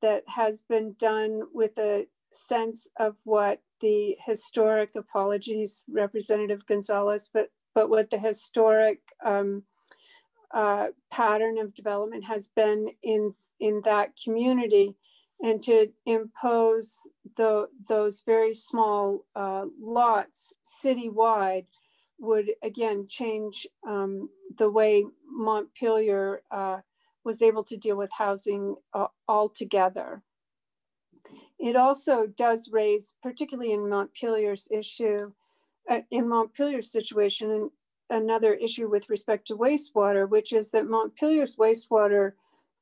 that has been done with a sense of what the historic apologies, Representative Gonzalez, but but what the historic um, uh, pattern of development has been in in that community, and to impose the, those very small uh, lots citywide would again change um, the way Montpelier uh, was able to deal with housing uh, altogether. It also does raise, particularly in Montpelier's issue, uh, in Montpelier's situation, another issue with respect to wastewater, which is that Montpelier's wastewater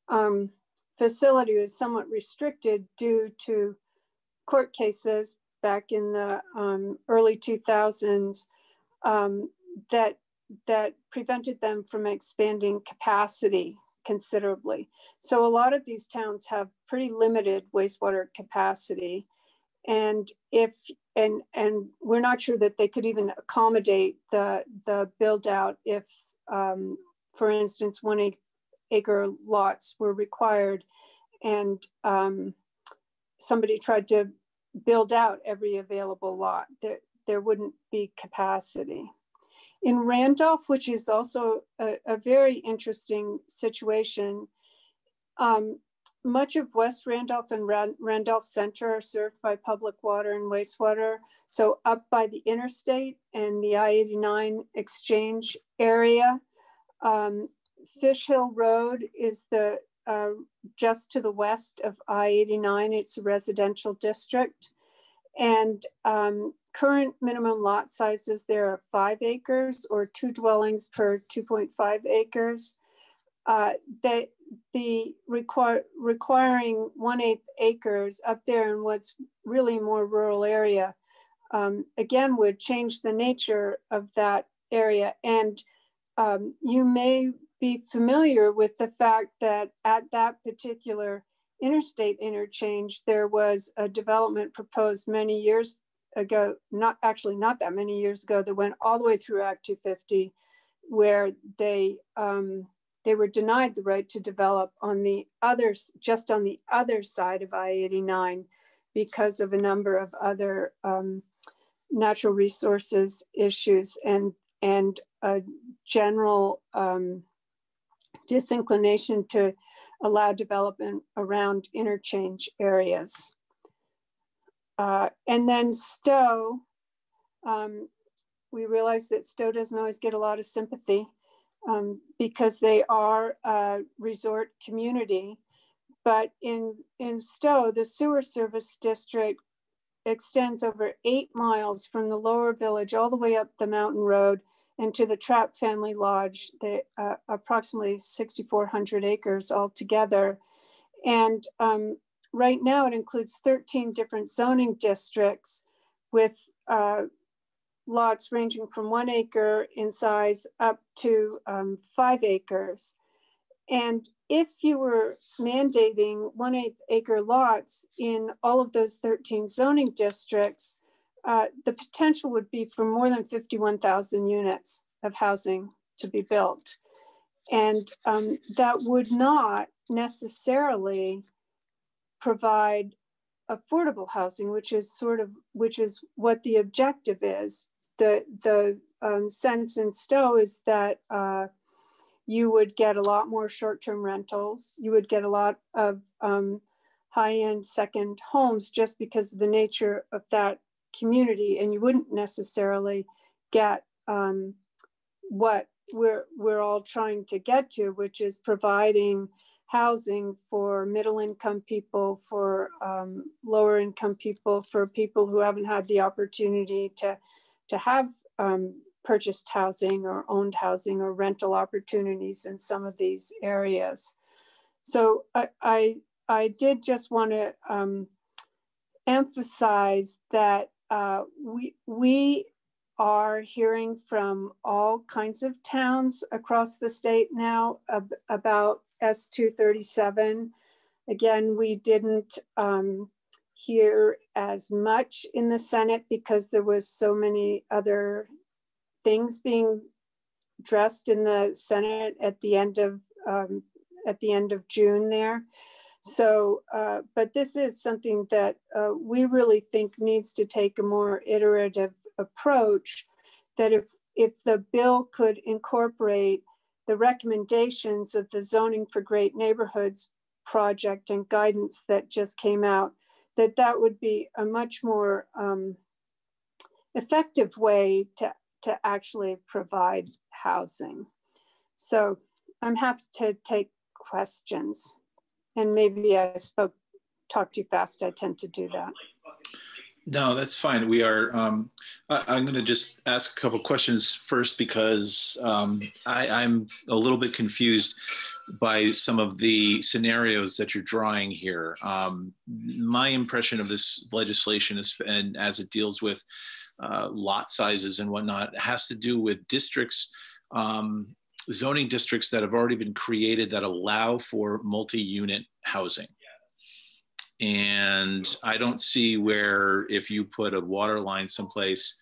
um, facility is somewhat restricted due to court cases back in the um, early 2000s um, that that prevented them from expanding capacity considerably. So a lot of these towns have pretty limited wastewater capacity. And if and and we're not sure that they could even accommodate the the build out if um, for instance one acre lots were required and um, somebody tried to build out every available lot there there wouldn't be capacity. In Randolph, which is also a, a very interesting situation, um, much of West Randolph and Randolph Center are served by public water and wastewater. So up by the interstate and the I-89 exchange area, um, Fish Hill Road is the uh, just to the west of I-89. It's a residential district. And um, current minimum lot sizes there are five acres or two dwellings per 2.5 acres. Uh, they, the require, requiring one eighth acres up there in what's really more rural area, um, again, would change the nature of that area. And um, you may be familiar with the fact that at that particular interstate interchange, there was a development proposed many years ago, not actually not that many years ago, that went all the way through Act 250, where they um, they were denied the right to develop on the others, just on the other side of I-89, because of a number of other um, natural resources issues and and a general um, disinclination to allow development around interchange areas. Uh, and then Stowe, um, we realize that Stowe doesn't always get a lot of sympathy um, because they are a resort community. But in, in Stowe, the sewer service district extends over eight miles from the lower village all the way up the mountain road and to the Trapp Family Lodge, the, uh, approximately 6,400 acres altogether. And um, right now it includes 13 different zoning districts with uh, lots ranging from one acre in size up to um, five acres. And if you were mandating one eighth acre lots in all of those 13 zoning districts, uh, the potential would be for more than 51,000 units of housing to be built. And um, that would not necessarily provide affordable housing, which is sort of, which is what the objective is. The, the um, sense in Stowe is that uh, you would get a lot more short-term rentals. You would get a lot of um, high-end second homes just because of the nature of that community. And you wouldn't necessarily get um, what we're, we're all trying to get to, which is providing housing for middle income people, for um, lower income people, for people who haven't had the opportunity to, to have um, purchased housing or owned housing or rental opportunities in some of these areas. So I, I, I did just want to um, emphasize that uh, we, we are hearing from all kinds of towns across the state now ab about S237. Again, we didn't um, hear as much in the Senate because there was so many other things being dressed in the Senate at the end of um, at the end of June there. So, uh, but this is something that uh, we really think needs to take a more iterative approach. That if if the bill could incorporate the recommendations of the Zoning for Great Neighborhoods project and guidance that just came out, that that would be a much more um, effective way to, to actually provide housing. So I'm happy to take questions. And maybe I spoke, talk too fast. I tend to do that. No, that's fine. We are. Um, I, am going to just ask a couple questions first because um, I, am a little bit confused by some of the scenarios that you're drawing here. Um, my impression of this legislation is, and as it deals with uh, lot sizes and whatnot, has to do with districts, um, zoning districts that have already been created that allow for multi-unit housing. And I don't see where if you put a water line someplace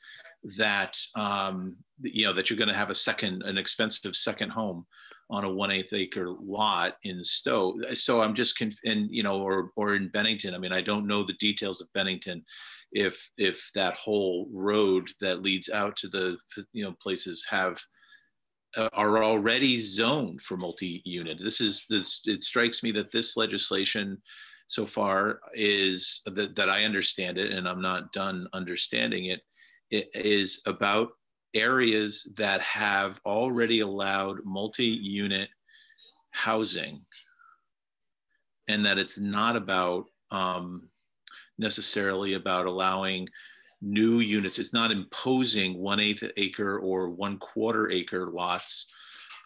that um, you know that you're going to have a second, an expensive second home on a one eighth acre lot in Stowe. So I'm just conf- and you know, or or in Bennington. I mean, I don't know the details of Bennington. If if that whole road that leads out to the you know places have uh, are already zoned for multi-unit. This is this. It strikes me that this legislation so far is that, that I understand it, and I'm not done understanding it, it is about areas that have already allowed multi-unit housing and that it's not about um, necessarily about allowing new units. It's not imposing one eighth acre or one quarter acre lots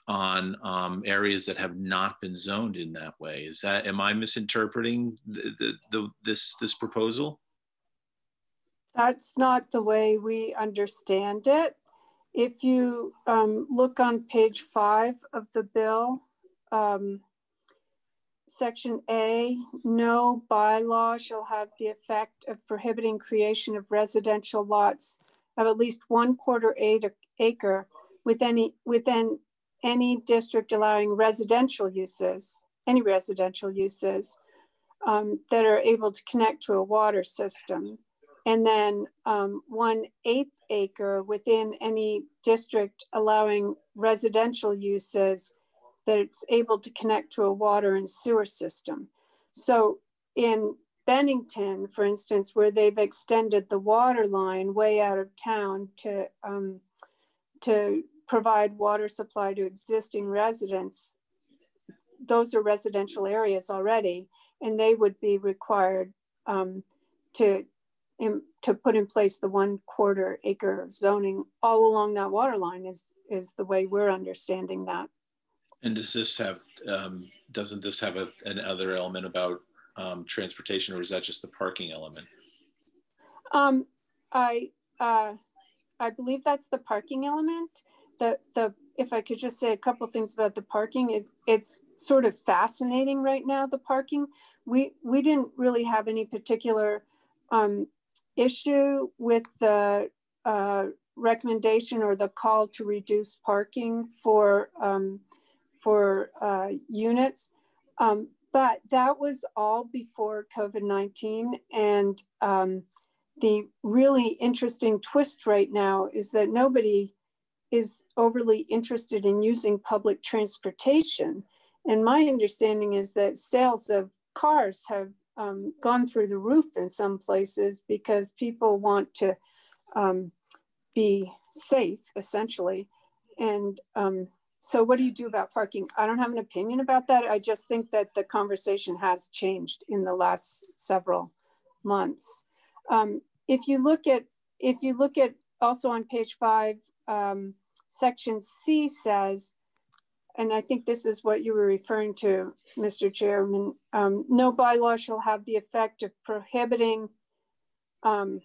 on um, areas that have not been zoned in that way. Is that am I misinterpreting the, the, the, this this proposal? That's not the way we understand it. If you um, look on page five of the bill, um, section A, no bylaw shall have the effect of prohibiting creation of residential lots of at least one quarter acre with any within any district allowing residential uses, any residential uses um, that are able to connect to a water system. And then um, one eighth acre within any district allowing residential uses that it's able to connect to a water and sewer system. So in Bennington, for instance, where they've extended the water line way out of town to um, to provide water supply to existing residents, those are residential areas already, and they would be required um, to in, to put in place the one quarter acre zoning all along that water line is is the way we're understanding that. And does this have um, doesn't this have a, an other element about um, transportation, or is that just the parking element? Um, I uh, I believe that's the parking element. The the if I could just say a couple things about the parking, it's it's sort of fascinating right now. The parking we we didn't really have any particular um, issue with the uh, recommendation or the call to reduce parking for um, for uh, units. Um, but that was all before COVID-19. And um, the really interesting twist right now is that nobody is overly interested in using public transportation. And my understanding is that sales of cars have um, gone through the roof in some places because people want to um, be safe, essentially. And um, so, what do you do about parking? I don't have an opinion about that. I just think that the conversation has changed in the last several months. Um, if you look at, if you look at also on page five, um, section C says, and I think this is what you were referring to, Mr. Chairman, um, no bylaw shall have the effect of prohibiting, um,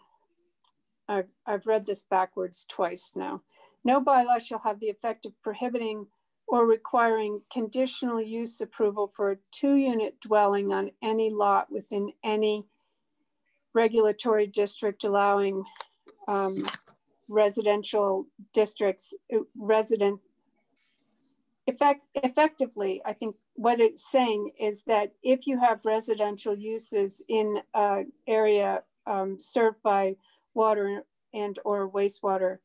I've, I've read this backwards twice now. No bylaw shall have the effect of prohibiting or requiring conditional use approval for a two unit dwelling on any lot within any regulatory district allowing um, residential districts, uh, residents. Effect, effectively, I think what it's saying is that if you have residential uses in an area um, served by water and or wastewater,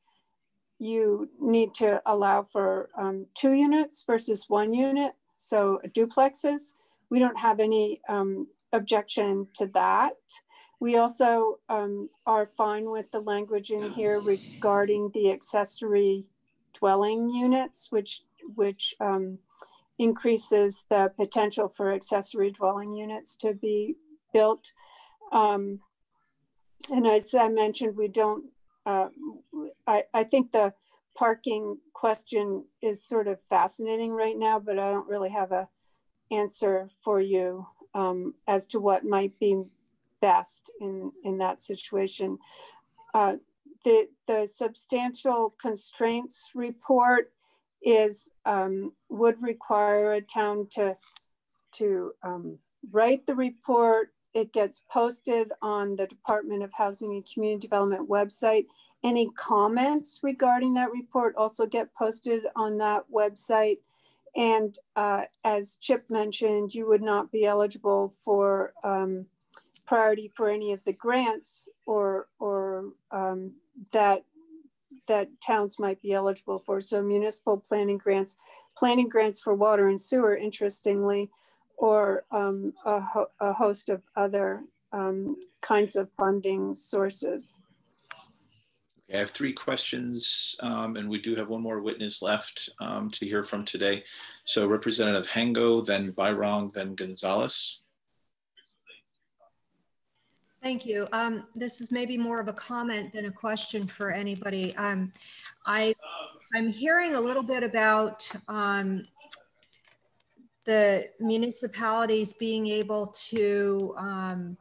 you need to allow for um, two units versus one unit. So duplexes, we don't have any um, objection to that. We also um, are fine with the language in here regarding the accessory dwelling units, which, which um, increases the potential for accessory dwelling units to be built. Um, and as I mentioned, we don't uh, I, I think the parking question is sort of fascinating right now, but I don't really have a answer for you um, as to what might be best in, in that situation. Uh, the, the substantial constraints report is um, would require a town to, to um, write the report, it gets posted on the Department of Housing and Community Development website. Any comments regarding that report also get posted on that website. And uh, as Chip mentioned, you would not be eligible for um, priority for any of the grants or, or um, that that towns might be eligible for. So municipal planning grants, planning grants for water and sewer, interestingly, or um, a, ho a, host of other um, kinds of funding sources. I have three questions, um, and we do have one more witness left um, to hear from today. So Representative Hango, then Byrong, then Gonzalez. Thank you. Um, this is maybe more of a comment than a question for anybody. Um, I, I'm hearing a little bit about um, the municipalities being able to um,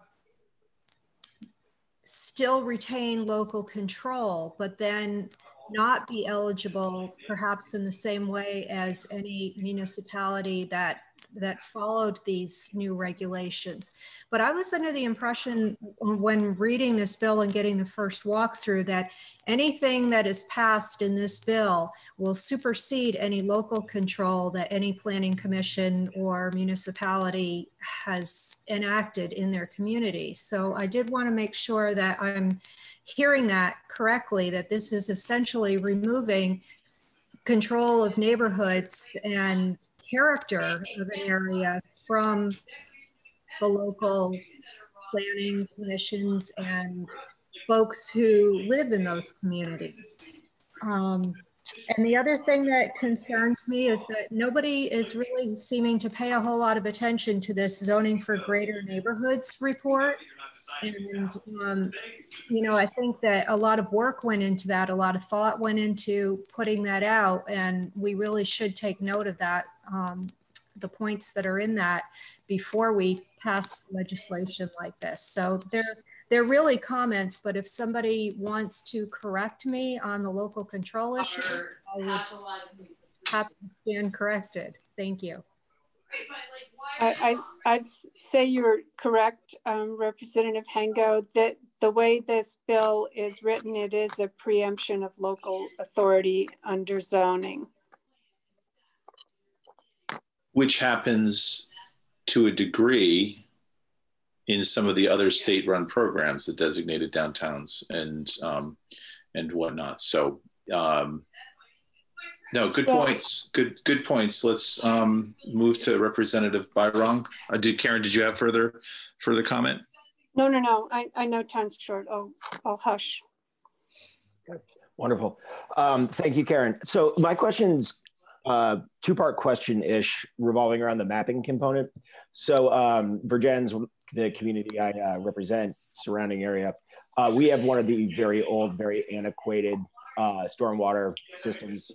still retain local control, but then not be eligible perhaps in the same way as any municipality that that followed these new regulations. But I was under the impression when reading this bill and getting the first walkthrough that anything that is passed in this bill will supersede any local control that any planning commission or municipality has enacted in their community. So I did want to make sure that I'm hearing that correctly, that this is essentially removing control of neighborhoods and character of an area from the local planning commissions and folks who live in those communities. Um, and the other thing that concerns me is that nobody is really seeming to pay a whole lot of attention to this zoning for greater neighborhoods report. And, um, you know, I think that a lot of work went into that, a lot of thought went into putting that out, and we really should take note of that, um, the points that are in that before we pass legislation like this. So they're, they're really comments, but if somebody wants to correct me on the local control issue, I would have to stand corrected. Thank you. I, I, would say you're correct, um, Representative Hango, that the way this bill is written, it is a preemption of local authority under zoning. Which happens to a degree in some of the other state-run programs, the designated downtowns and um, and whatnot. So um, no, good well, points. Good good points. Let's um, move to Representative Birong. Uh, did Karen? Did you have further further comment? No, no, no. I, I know time's short. I'll I'll hush. Good. Wonderful. Um, thank you, Karen. So my question's uh, two-part question-ish revolving around the mapping component. So um, Vergennes, the community I uh, represent, surrounding area, uh, we have one of the very old, very antiquated uh, stormwater systems.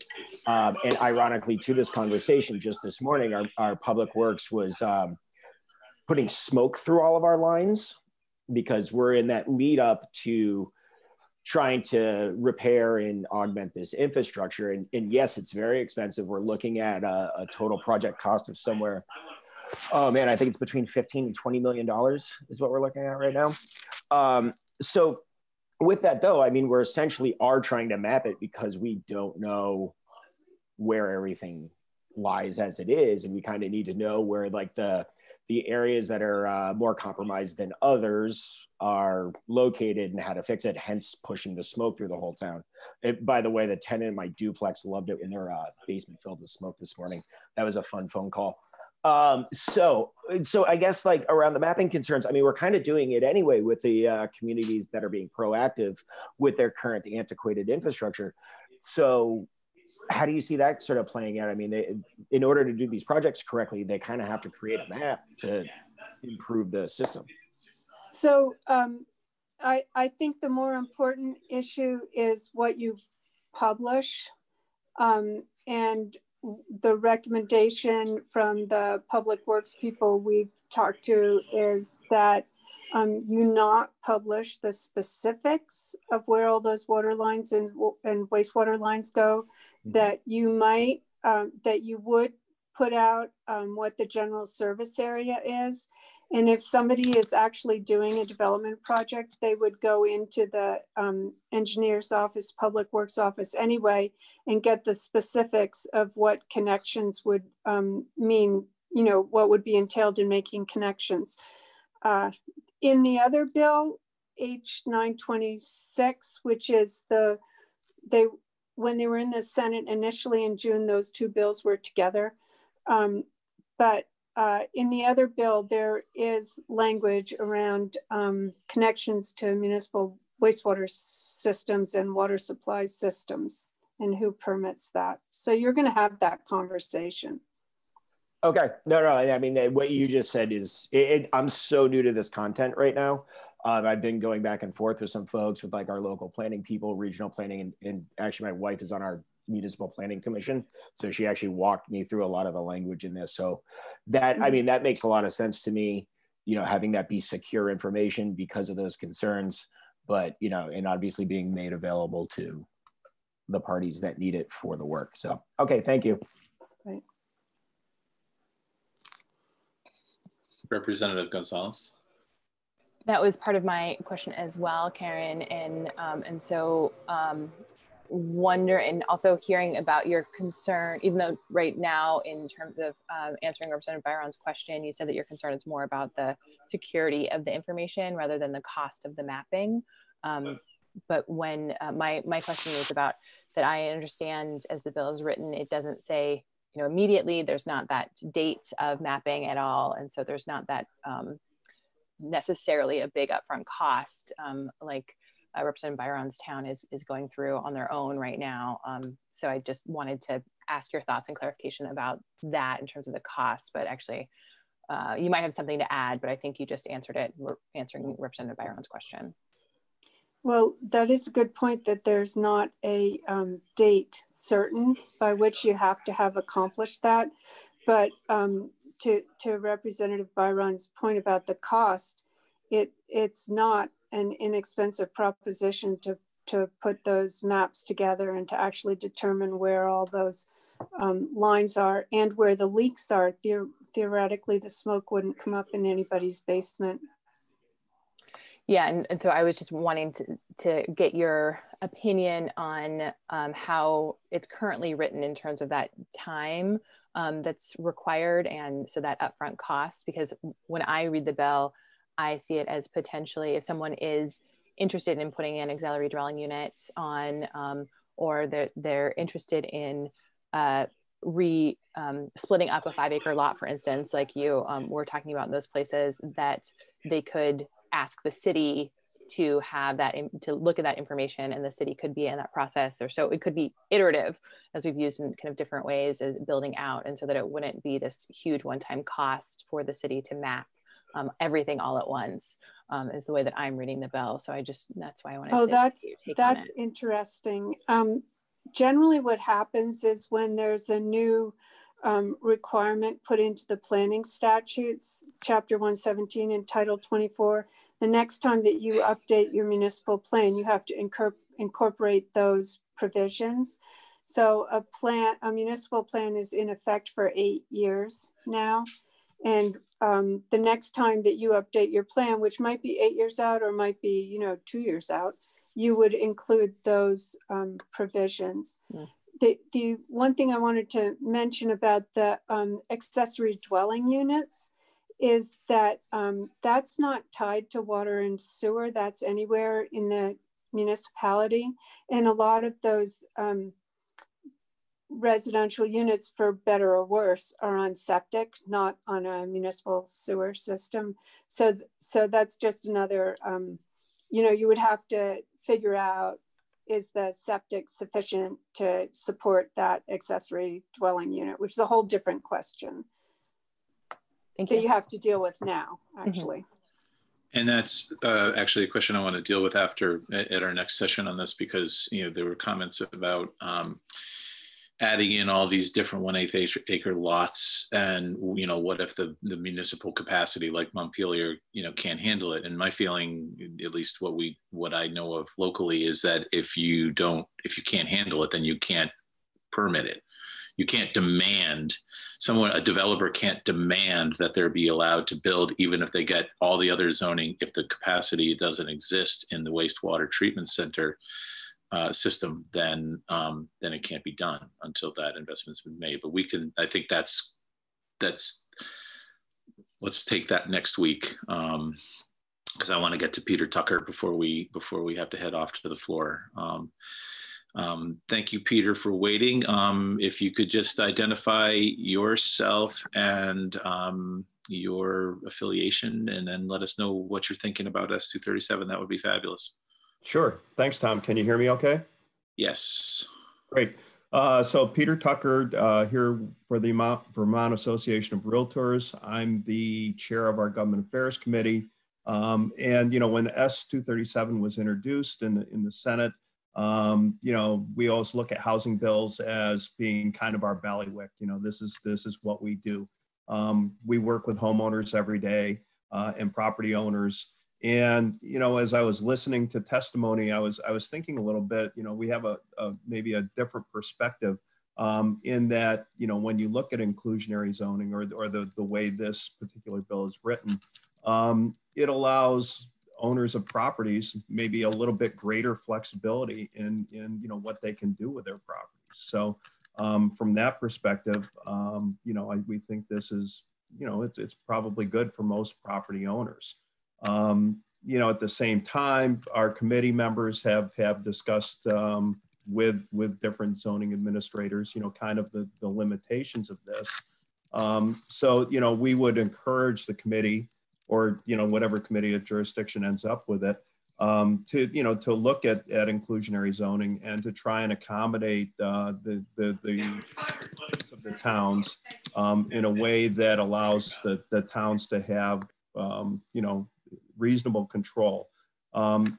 Um, and ironically, to this conversation just this morning, our, our public works was um, putting smoke through all of our lines because we're in that lead up to trying to repair and augment this infrastructure. And, and yes, it's very expensive. We're looking at a, a total project cost of somewhere oh man, I think it's between 15 and 20 million dollars is what we're looking at right now. Um, so with that though, I mean, we're essentially are trying to map it because we don't know where everything lies as it is, and we kind of need to know where like the the areas that are uh, more compromised than others are located and how to fix it. Hence, pushing the smoke through the whole town. It, by the way, the tenant in my duplex loved it in their uh, basement filled with smoke this morning. That was a fun phone call. Um, so, so I guess like around the mapping concerns, I mean, we're kind of doing it anyway with the uh, communities that are being proactive with their current antiquated infrastructure. So, how do you see that sort of playing out? I mean, they, in order to do these projects correctly, they kind of have to create a map to improve the system. So, um, I, I think the more important issue is what you publish. Um, and the recommendation from the public works people we've talked to is that um, you not publish the specifics of where all those water lines and, and wastewater lines go, mm-hmm. that you might, um, that you would put out um, what the general service area is and if somebody is actually doing a development project, they would go into the um, engineer's office, public works office anyway, and get the specifics of what connections would um, mean, you know, what would be entailed in making connections. Uh, in the other bill, H926, which is the, they, when they were in the Senate initially in June, those two bills were together. Um, but uh, in the other bill, there is language around um, connections to municipal wastewater systems and water supply systems and who permits that. So you're going to have that conversation. Okay. No, no. I mean, what you just said is, it, it, I'm so new to this content right now. Um, I've been going back and forth with some folks with like our local planning people, regional planning, and, and actually my wife is on our municipal planning commission. So she actually walked me through a lot of the language in this. So that, I mm-hmm. mean, that makes a lot of sense to me, you know, having that be secure information because of those concerns, but, you know, and obviously being made available to the parties that need it for the work. So, okay, thank you. Right. Representative Gonzalez. That was part of my question as well, Karen. And um, and so um, wonder and also hearing about your concern, even though right now, in terms of um, answering Representative Birong's question, you said that your concern is more about the security of the information rather than the cost of the mapping. Um, but when uh, my, my question is about that, I understand as the bill is written, it doesn't say, you know, immediately, there's not that date of mapping at all. And so there's not that um, necessarily a big upfront cost um, like uh, Representative Birong's town is, is going through on their own right now. Um, so I just wanted to ask your thoughts and clarification about that in terms of the cost, but actually uh, you might have something to add, but I think you just answered it, we're answering Representative Birong's question. Well, that is a good point that there's not a um, date certain by which you have to have accomplished that. But um, to, to Representative Birong's point about the cost, it, it's not an inexpensive proposition to, to put those maps together and to actually determine where all those um, lines are and where the leaks are. Theor theoretically, the smoke wouldn't come up in anybody's basement yeah, and, and so I was just wanting to, to get your opinion on um, how it's currently written in terms of that time um, that's required and so that upfront cost. Because when I read the bill, I see it as potentially if someone is interested in putting an auxiliary dwelling unit on, um, or they're, they're interested in uh, re um, splitting up a five acre lot, for instance, like you um, were talking about in those places, that they could ask the city to have that to look at that information and the city could be in that process or so it could be iterative as we've used in kind of different ways as building out and so that it wouldn't be this huge one-time cost for the city to map um, everything all at once um, is the way that i'm reading the bill so i just that's why i wanted oh to that's that's interesting um, generally what happens is when there's a new um, requirement put into the planning statutes, chapter 117 and title 24. The next time that you update your municipal plan, you have to incorporate those provisions. So a plan, a municipal plan is in effect for eight years now. And um, the next time that you update your plan, which might be eight years out or might be, you know, two years out, you would include those um, provisions. The, the one thing I wanted to mention about the um, accessory dwelling units is that um, that's not tied to water and sewer. That's anywhere in the municipality. And a lot of those um, residential units, for better or worse, are on septic, not on a municipal sewer system. So, so that's just another, um, you know, you would have to figure out is the septic sufficient to support that accessory dwelling unit, which is a whole different question Thank that you. you have to deal with now, Mm-hmm. actually. And that's uh, actually a question I want to deal with after at, at our next session on this because you know there were comments about um, adding in all these different one eighth acre lots and you know what if the the municipal capacity like montpelier you know can't handle it? And my feeling at least what we what i know of locally is that if you don't if you can't handle it then you can't permit it. You can't demand someone a developer can't demand that there be allowed to build even if they get all the other zoning if the capacity doesn't exist in the wastewater treatment center uh, system, then um, then it can't be done until that investment's been made. But we can. I think that's that's. Let's take that next week because um, I want to get to Peter Tucker before we before we have to head off to the floor. Um, um, thank you, Peter, for waiting. Um, if you could just identify yourself and um, your affiliation, and then let us know what you're thinking about S237, that would be fabulous. Sure. Thanks, Tom. Can you hear me okay? Yes. Great. Uh, so Peter Tucker uh, here for the Vermont Association of Realtors. I'm the chair of our Government Affairs Committee. Um, and, you know, when S-237 was introduced in the, in the Senate, um, you know, we always look at housing bills as being kind of our ballywick. You know, this is, this is what we do. Um, we work with homeowners every day uh, and property owners and you know, as I was listening to testimony, I was I was thinking a little bit. You know, we have a, a maybe a different perspective um, in that you know when you look at inclusionary zoning or or the the way this particular bill is written, um, it allows owners of properties maybe a little bit greater flexibility in in you know what they can do with their properties. So um, from that perspective, um, you know, I, we think this is you know it's it's probably good for most property owners. Um, you know, at the same time, our committee members have have discussed um, with with different zoning administrators, you know, kind of the, the limitations of this. Um, so, you know, we would encourage the committee or, you know, whatever committee of jurisdiction ends up with it um, to you know to look at at inclusionary zoning and to try and accommodate uh, the the the of the towns um, in a way that allows the the towns to have um, you know reasonable control. Um,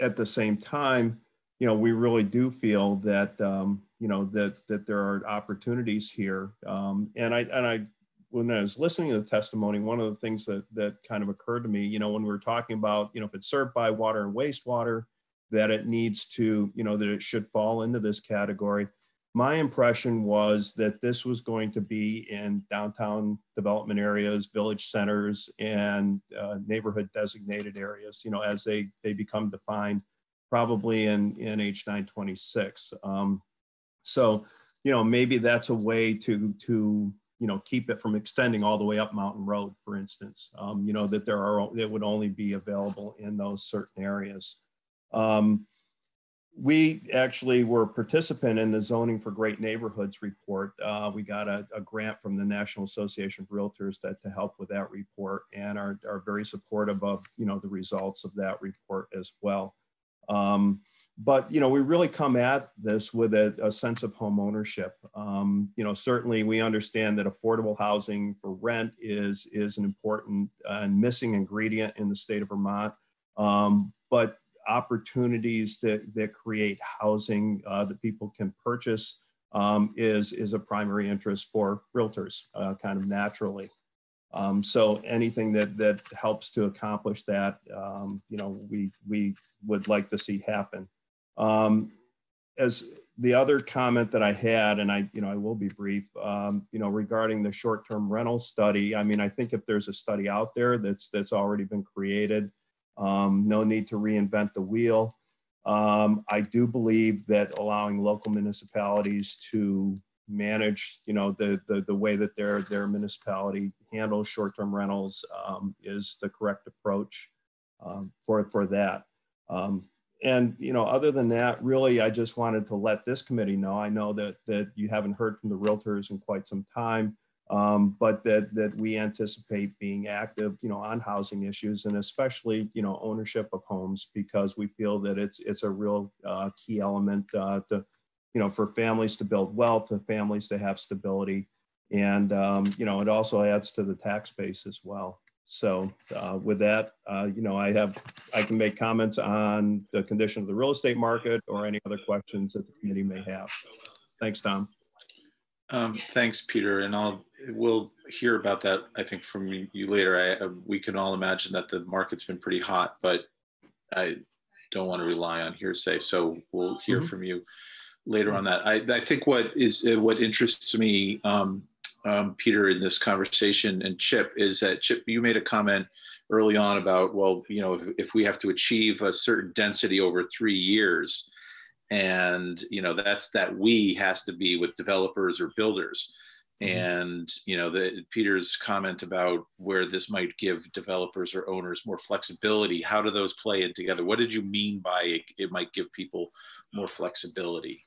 at the same time, you know we really do feel that um, you know that that there are opportunities here, um, and I and I when I was listening to the testimony, one of the things that that kind of occurred to me, you know, when we were talking about, you know, if it's served by water and wastewater, that it needs to, you know, that it should fall into this category. My impression was that this was going to be in downtown development areas, village centers, and uh, neighborhood designated areas, you know, as they they become defined, probably in in H 926. Um, so, you know, maybe that's a way to to you know, keep it from extending all the way up Mountain Road, for instance. Um, you know, that there are, that would only be available in those certain areas. Um, we actually were a participant in the Zoning for Great Neighborhoods report. Uh, we got a, a, grant from the National Association of Realtors that to help with that report and are, are very supportive of, you know, the results of that report as well. Um, but you know we really come at this with a, a sense of home ownership um, you know certainly we understand that affordable housing for rent is is an important and missing ingredient in the state of vermont um, but opportunities that, that create housing uh, that people can purchase um, is is a primary interest for realtors uh, kind of naturally um, so anything that that helps to accomplish that, um, you know, we we would like to see happen. Um, as the other comment that I had, and I, you know, I will be brief, um, you know, regarding the short-term rental study. I mean, I think if there's a study out there that's that's already been created, um, no need to reinvent the wheel. Um, I do believe that allowing local municipalities to manage, you know, the the, the way that their their municipality handles short-term rentals um, is the correct approach um, for for that. Um, and you know other than that really i just wanted to let this committee know i know that that you haven't heard from the realtors in quite some time um, but that that we anticipate being active you know on housing issues and especially you know ownership of homes because we feel that it's it's a real uh, key element uh, to you know for families to build wealth to families to have stability and um, you know it also adds to the tax base as well so uh, with that, uh, you know, I have, I can make comments on the condition of the real estate market or any other questions that the committee may have. Thanks, Tom. Um, thanks, Peter. And I'll, we'll hear about that, I think, from you later. I, uh, we can all imagine that the market's been pretty hot, but I don't want to rely on hearsay. So we'll hear mm -hmm. from you later on that. I, I think what is, uh, what interests me um, um, Peter, in this conversation, and Chip, is that Chip, you made a comment early on about, well, you know, if, if we have to achieve a certain density over three years, and you know, that's that we has to be with developers or builders. Mm-hmm. And you know, the Peter's comment about where this might give developers or owners more flexibility. How do those play in together? What did you mean by it, it might give people more flexibility?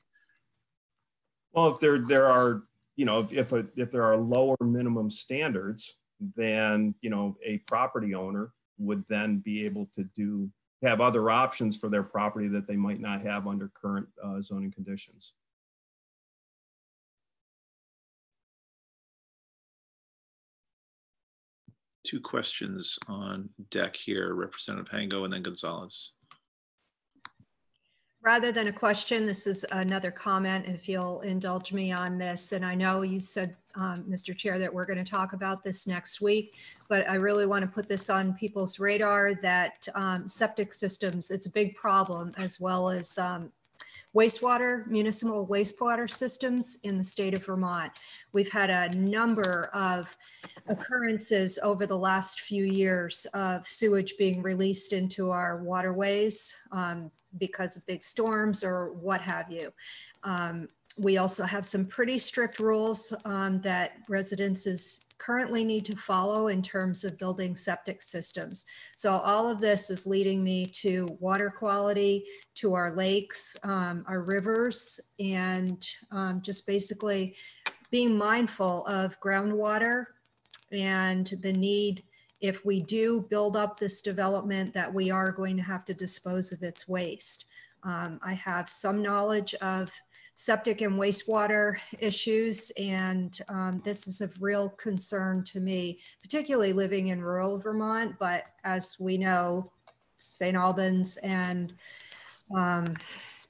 Well, if there there are you know, if, a, if there are lower minimum standards, then, you know, a property owner would then be able to do, have other options for their property that they might not have under current uh, zoning conditions. Two questions on deck here, Representative Hango and then Gonzalez. Rather than a question, this is another comment, if you'll indulge me on this. And I know you said, um, Mr. Chair, that we're going to talk about this next week, but I really want to put this on people's radar that um, septic systems, it's a big problem, as well as um, wastewater, municipal wastewater systems in the state of Vermont. We've had a number of occurrences over the last few years of sewage being released into our waterways. Um, because of big storms or what have you. Um, we also have some pretty strict rules um, that residences currently need to follow in terms of building septic systems. So all of this is leading me to water quality, to our lakes, um, our rivers, and um, just basically being mindful of groundwater and the need if we do build up this development that we are going to have to dispose of its waste. Um, I have some knowledge of septic and wastewater issues, and um, this is of real concern to me, particularly living in rural Vermont. But as we know, St. Albans and um,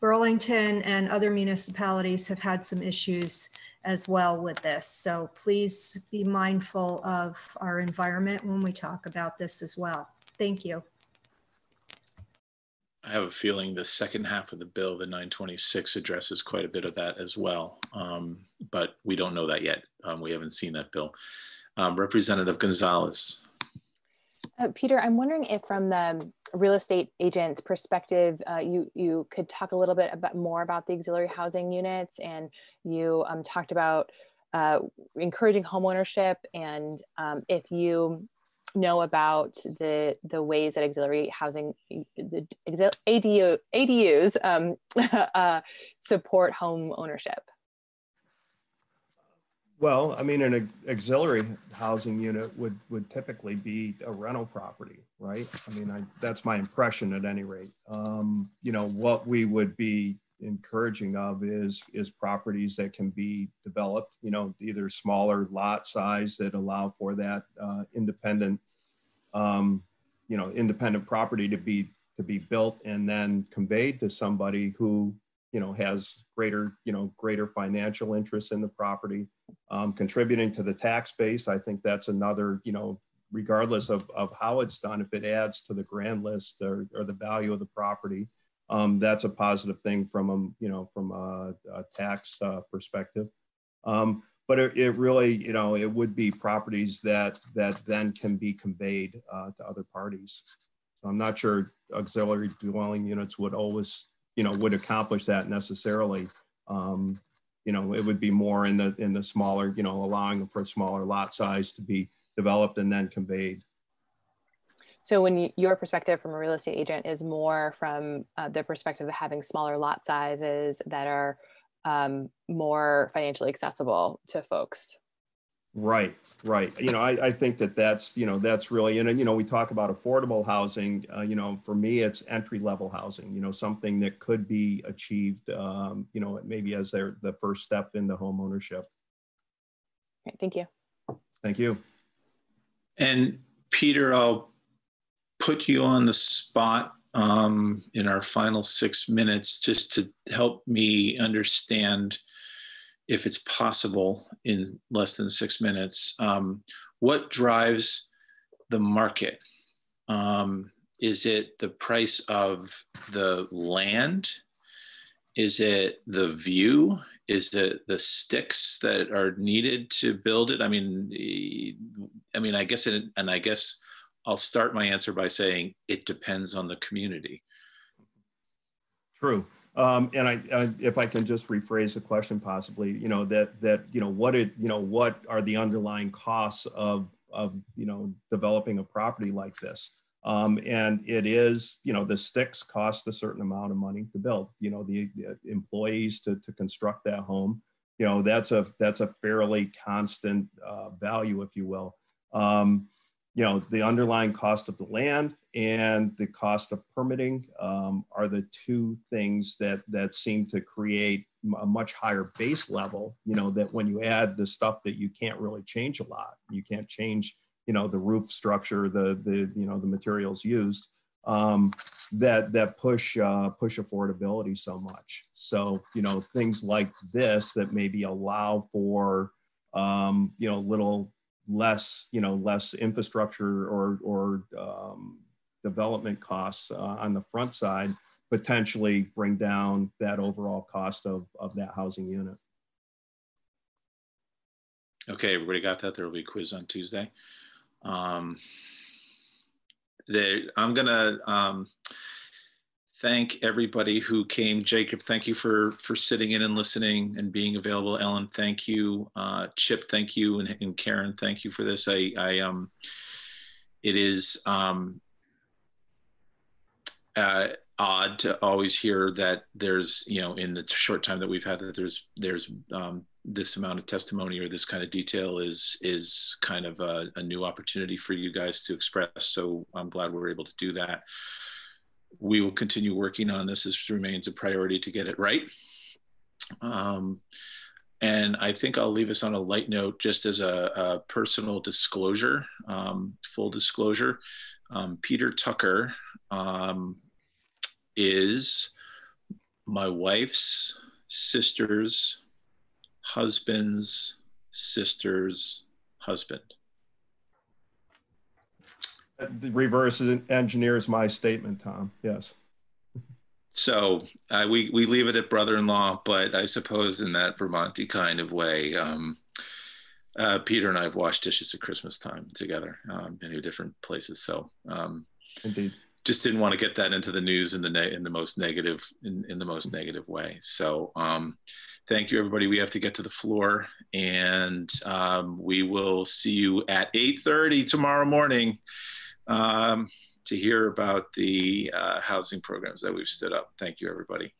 Burlington and other municipalities have had some issues as well with this. So please be mindful of our environment when we talk about this as well. Thank you. I have a feeling the second half of the bill, the 926, addresses quite a bit of that as well. Um, but we don't know that yet. Um, we haven't seen that bill. Um, Representative Gonzalez. Uh, Peter, I'm wondering if from the real estate agent perspective, uh, you, you could talk a little bit about more about the auxiliary housing units and you um, talked about uh, encouraging homeownership and um, if you know about the the ways that auxiliary housing the ADU, ADUs um, uh, support home ownership. Well, I mean, an auxiliary housing unit would would typically be a rental property, right? I mean, I, that's my impression at any rate. Um, you know, what we would be encouraging of is is properties that can be developed. You know, either smaller lot size that allow for that uh, independent, um, you know, independent property to be to be built and then conveyed to somebody who you know has greater you know greater financial interest in the property um, contributing to the tax base i think that's another you know regardless of, of how it's done if it adds to the grand list or, or the value of the property um, that's a positive thing from a you know from a, a tax uh, perspective um, but it, it, really you know it would be properties that that then can be conveyed uh, to other parties so i'm not sure auxiliary dwelling units would always you know, would accomplish that necessarily. Um, you know, it would be more in the in the smaller, you know, allowing for a smaller lot size to be developed and then conveyed. So when you, your perspective from a real estate agent is more from uh, the perspective of having smaller lot sizes that are um, more financially accessible to folks. Right, right. You know, I, I think that that's, you know, that's really, and, you know, we talk about affordable housing, uh, you know, for me, it's entry level housing, you know, something that could be achieved, um, you know, maybe as their, the first step into home ownership. Right, thank you. Thank you. And Peter, I'll put you on the spot um, in our final six minutes just to help me understand if it's possible in less than six minutes, um, what drives the market? Um, is it the price of the land? Is it the view? Is it the sticks that are needed to build it? I mean, I mean, I guess, it, and I guess I'll start my answer by saying it depends on the community. True. Um, and I, I, if I can just rephrase the question possibly, you know, that, that, you know, what it, you know, what are the underlying costs of, of, you know, developing a property like this? Um, and it is, you know, the sticks cost a certain amount of money to build, you know, the, the employees to, to construct that home, you know, that's a, that's a fairly constant uh, value, if you will. Um, you know, the underlying cost of the land and the cost of permitting um, are the two things that that seem to create a much higher base level. You know, that when you add the stuff that you can't really change a lot, you can't change, you know, the roof structure, the the you know the materials used, um, that that push uh, push affordability so much. So you know, things like this that maybe allow for um, you know little less, you know, less infrastructure or, or um, development costs uh, on the front side potentially bring down that overall cost of, of that housing unit. Okay, everybody got that? There will be a quiz on Tuesday. Um, they, I'm gonna um, thank everybody who came. Jacob, thank you for for sitting in and listening and being available. Ellen, thank you. Uh, Chip, thank you, and, and, Karen, thank you for this. I, I um, it is um, uh, odd to always hear that there's you know in the short time that we've had that there's there's um, this amount of testimony or this kind of detail is is kind of a, a, new opportunity for you guys to express. So I'm glad we're able to do that. We will continue working on this. This remains a priority to get it right. Um, and I think I'll leave us on a light note, just as a, a personal disclosure, um, full disclosure. Um, Peter Tucker um, is my wife's sister's husband's sister's husband. The reverse engineers my statement, Tom. Yes. So uh, we we leave it at brother-in-law, but I suppose in that Vermonty kind of way, um, uh, Peter and I have washed dishes at Christmas time together um, in different places. So um, indeed, just didn't want to get that into the news in the ne- in the most negative in, in the most negative way. So um, thank you, everybody. We have to get to the floor, and um, we will see you at 8:30 tomorrow morning um, to hear about the uh, housing programs that we've stood up. Thank you, everybody.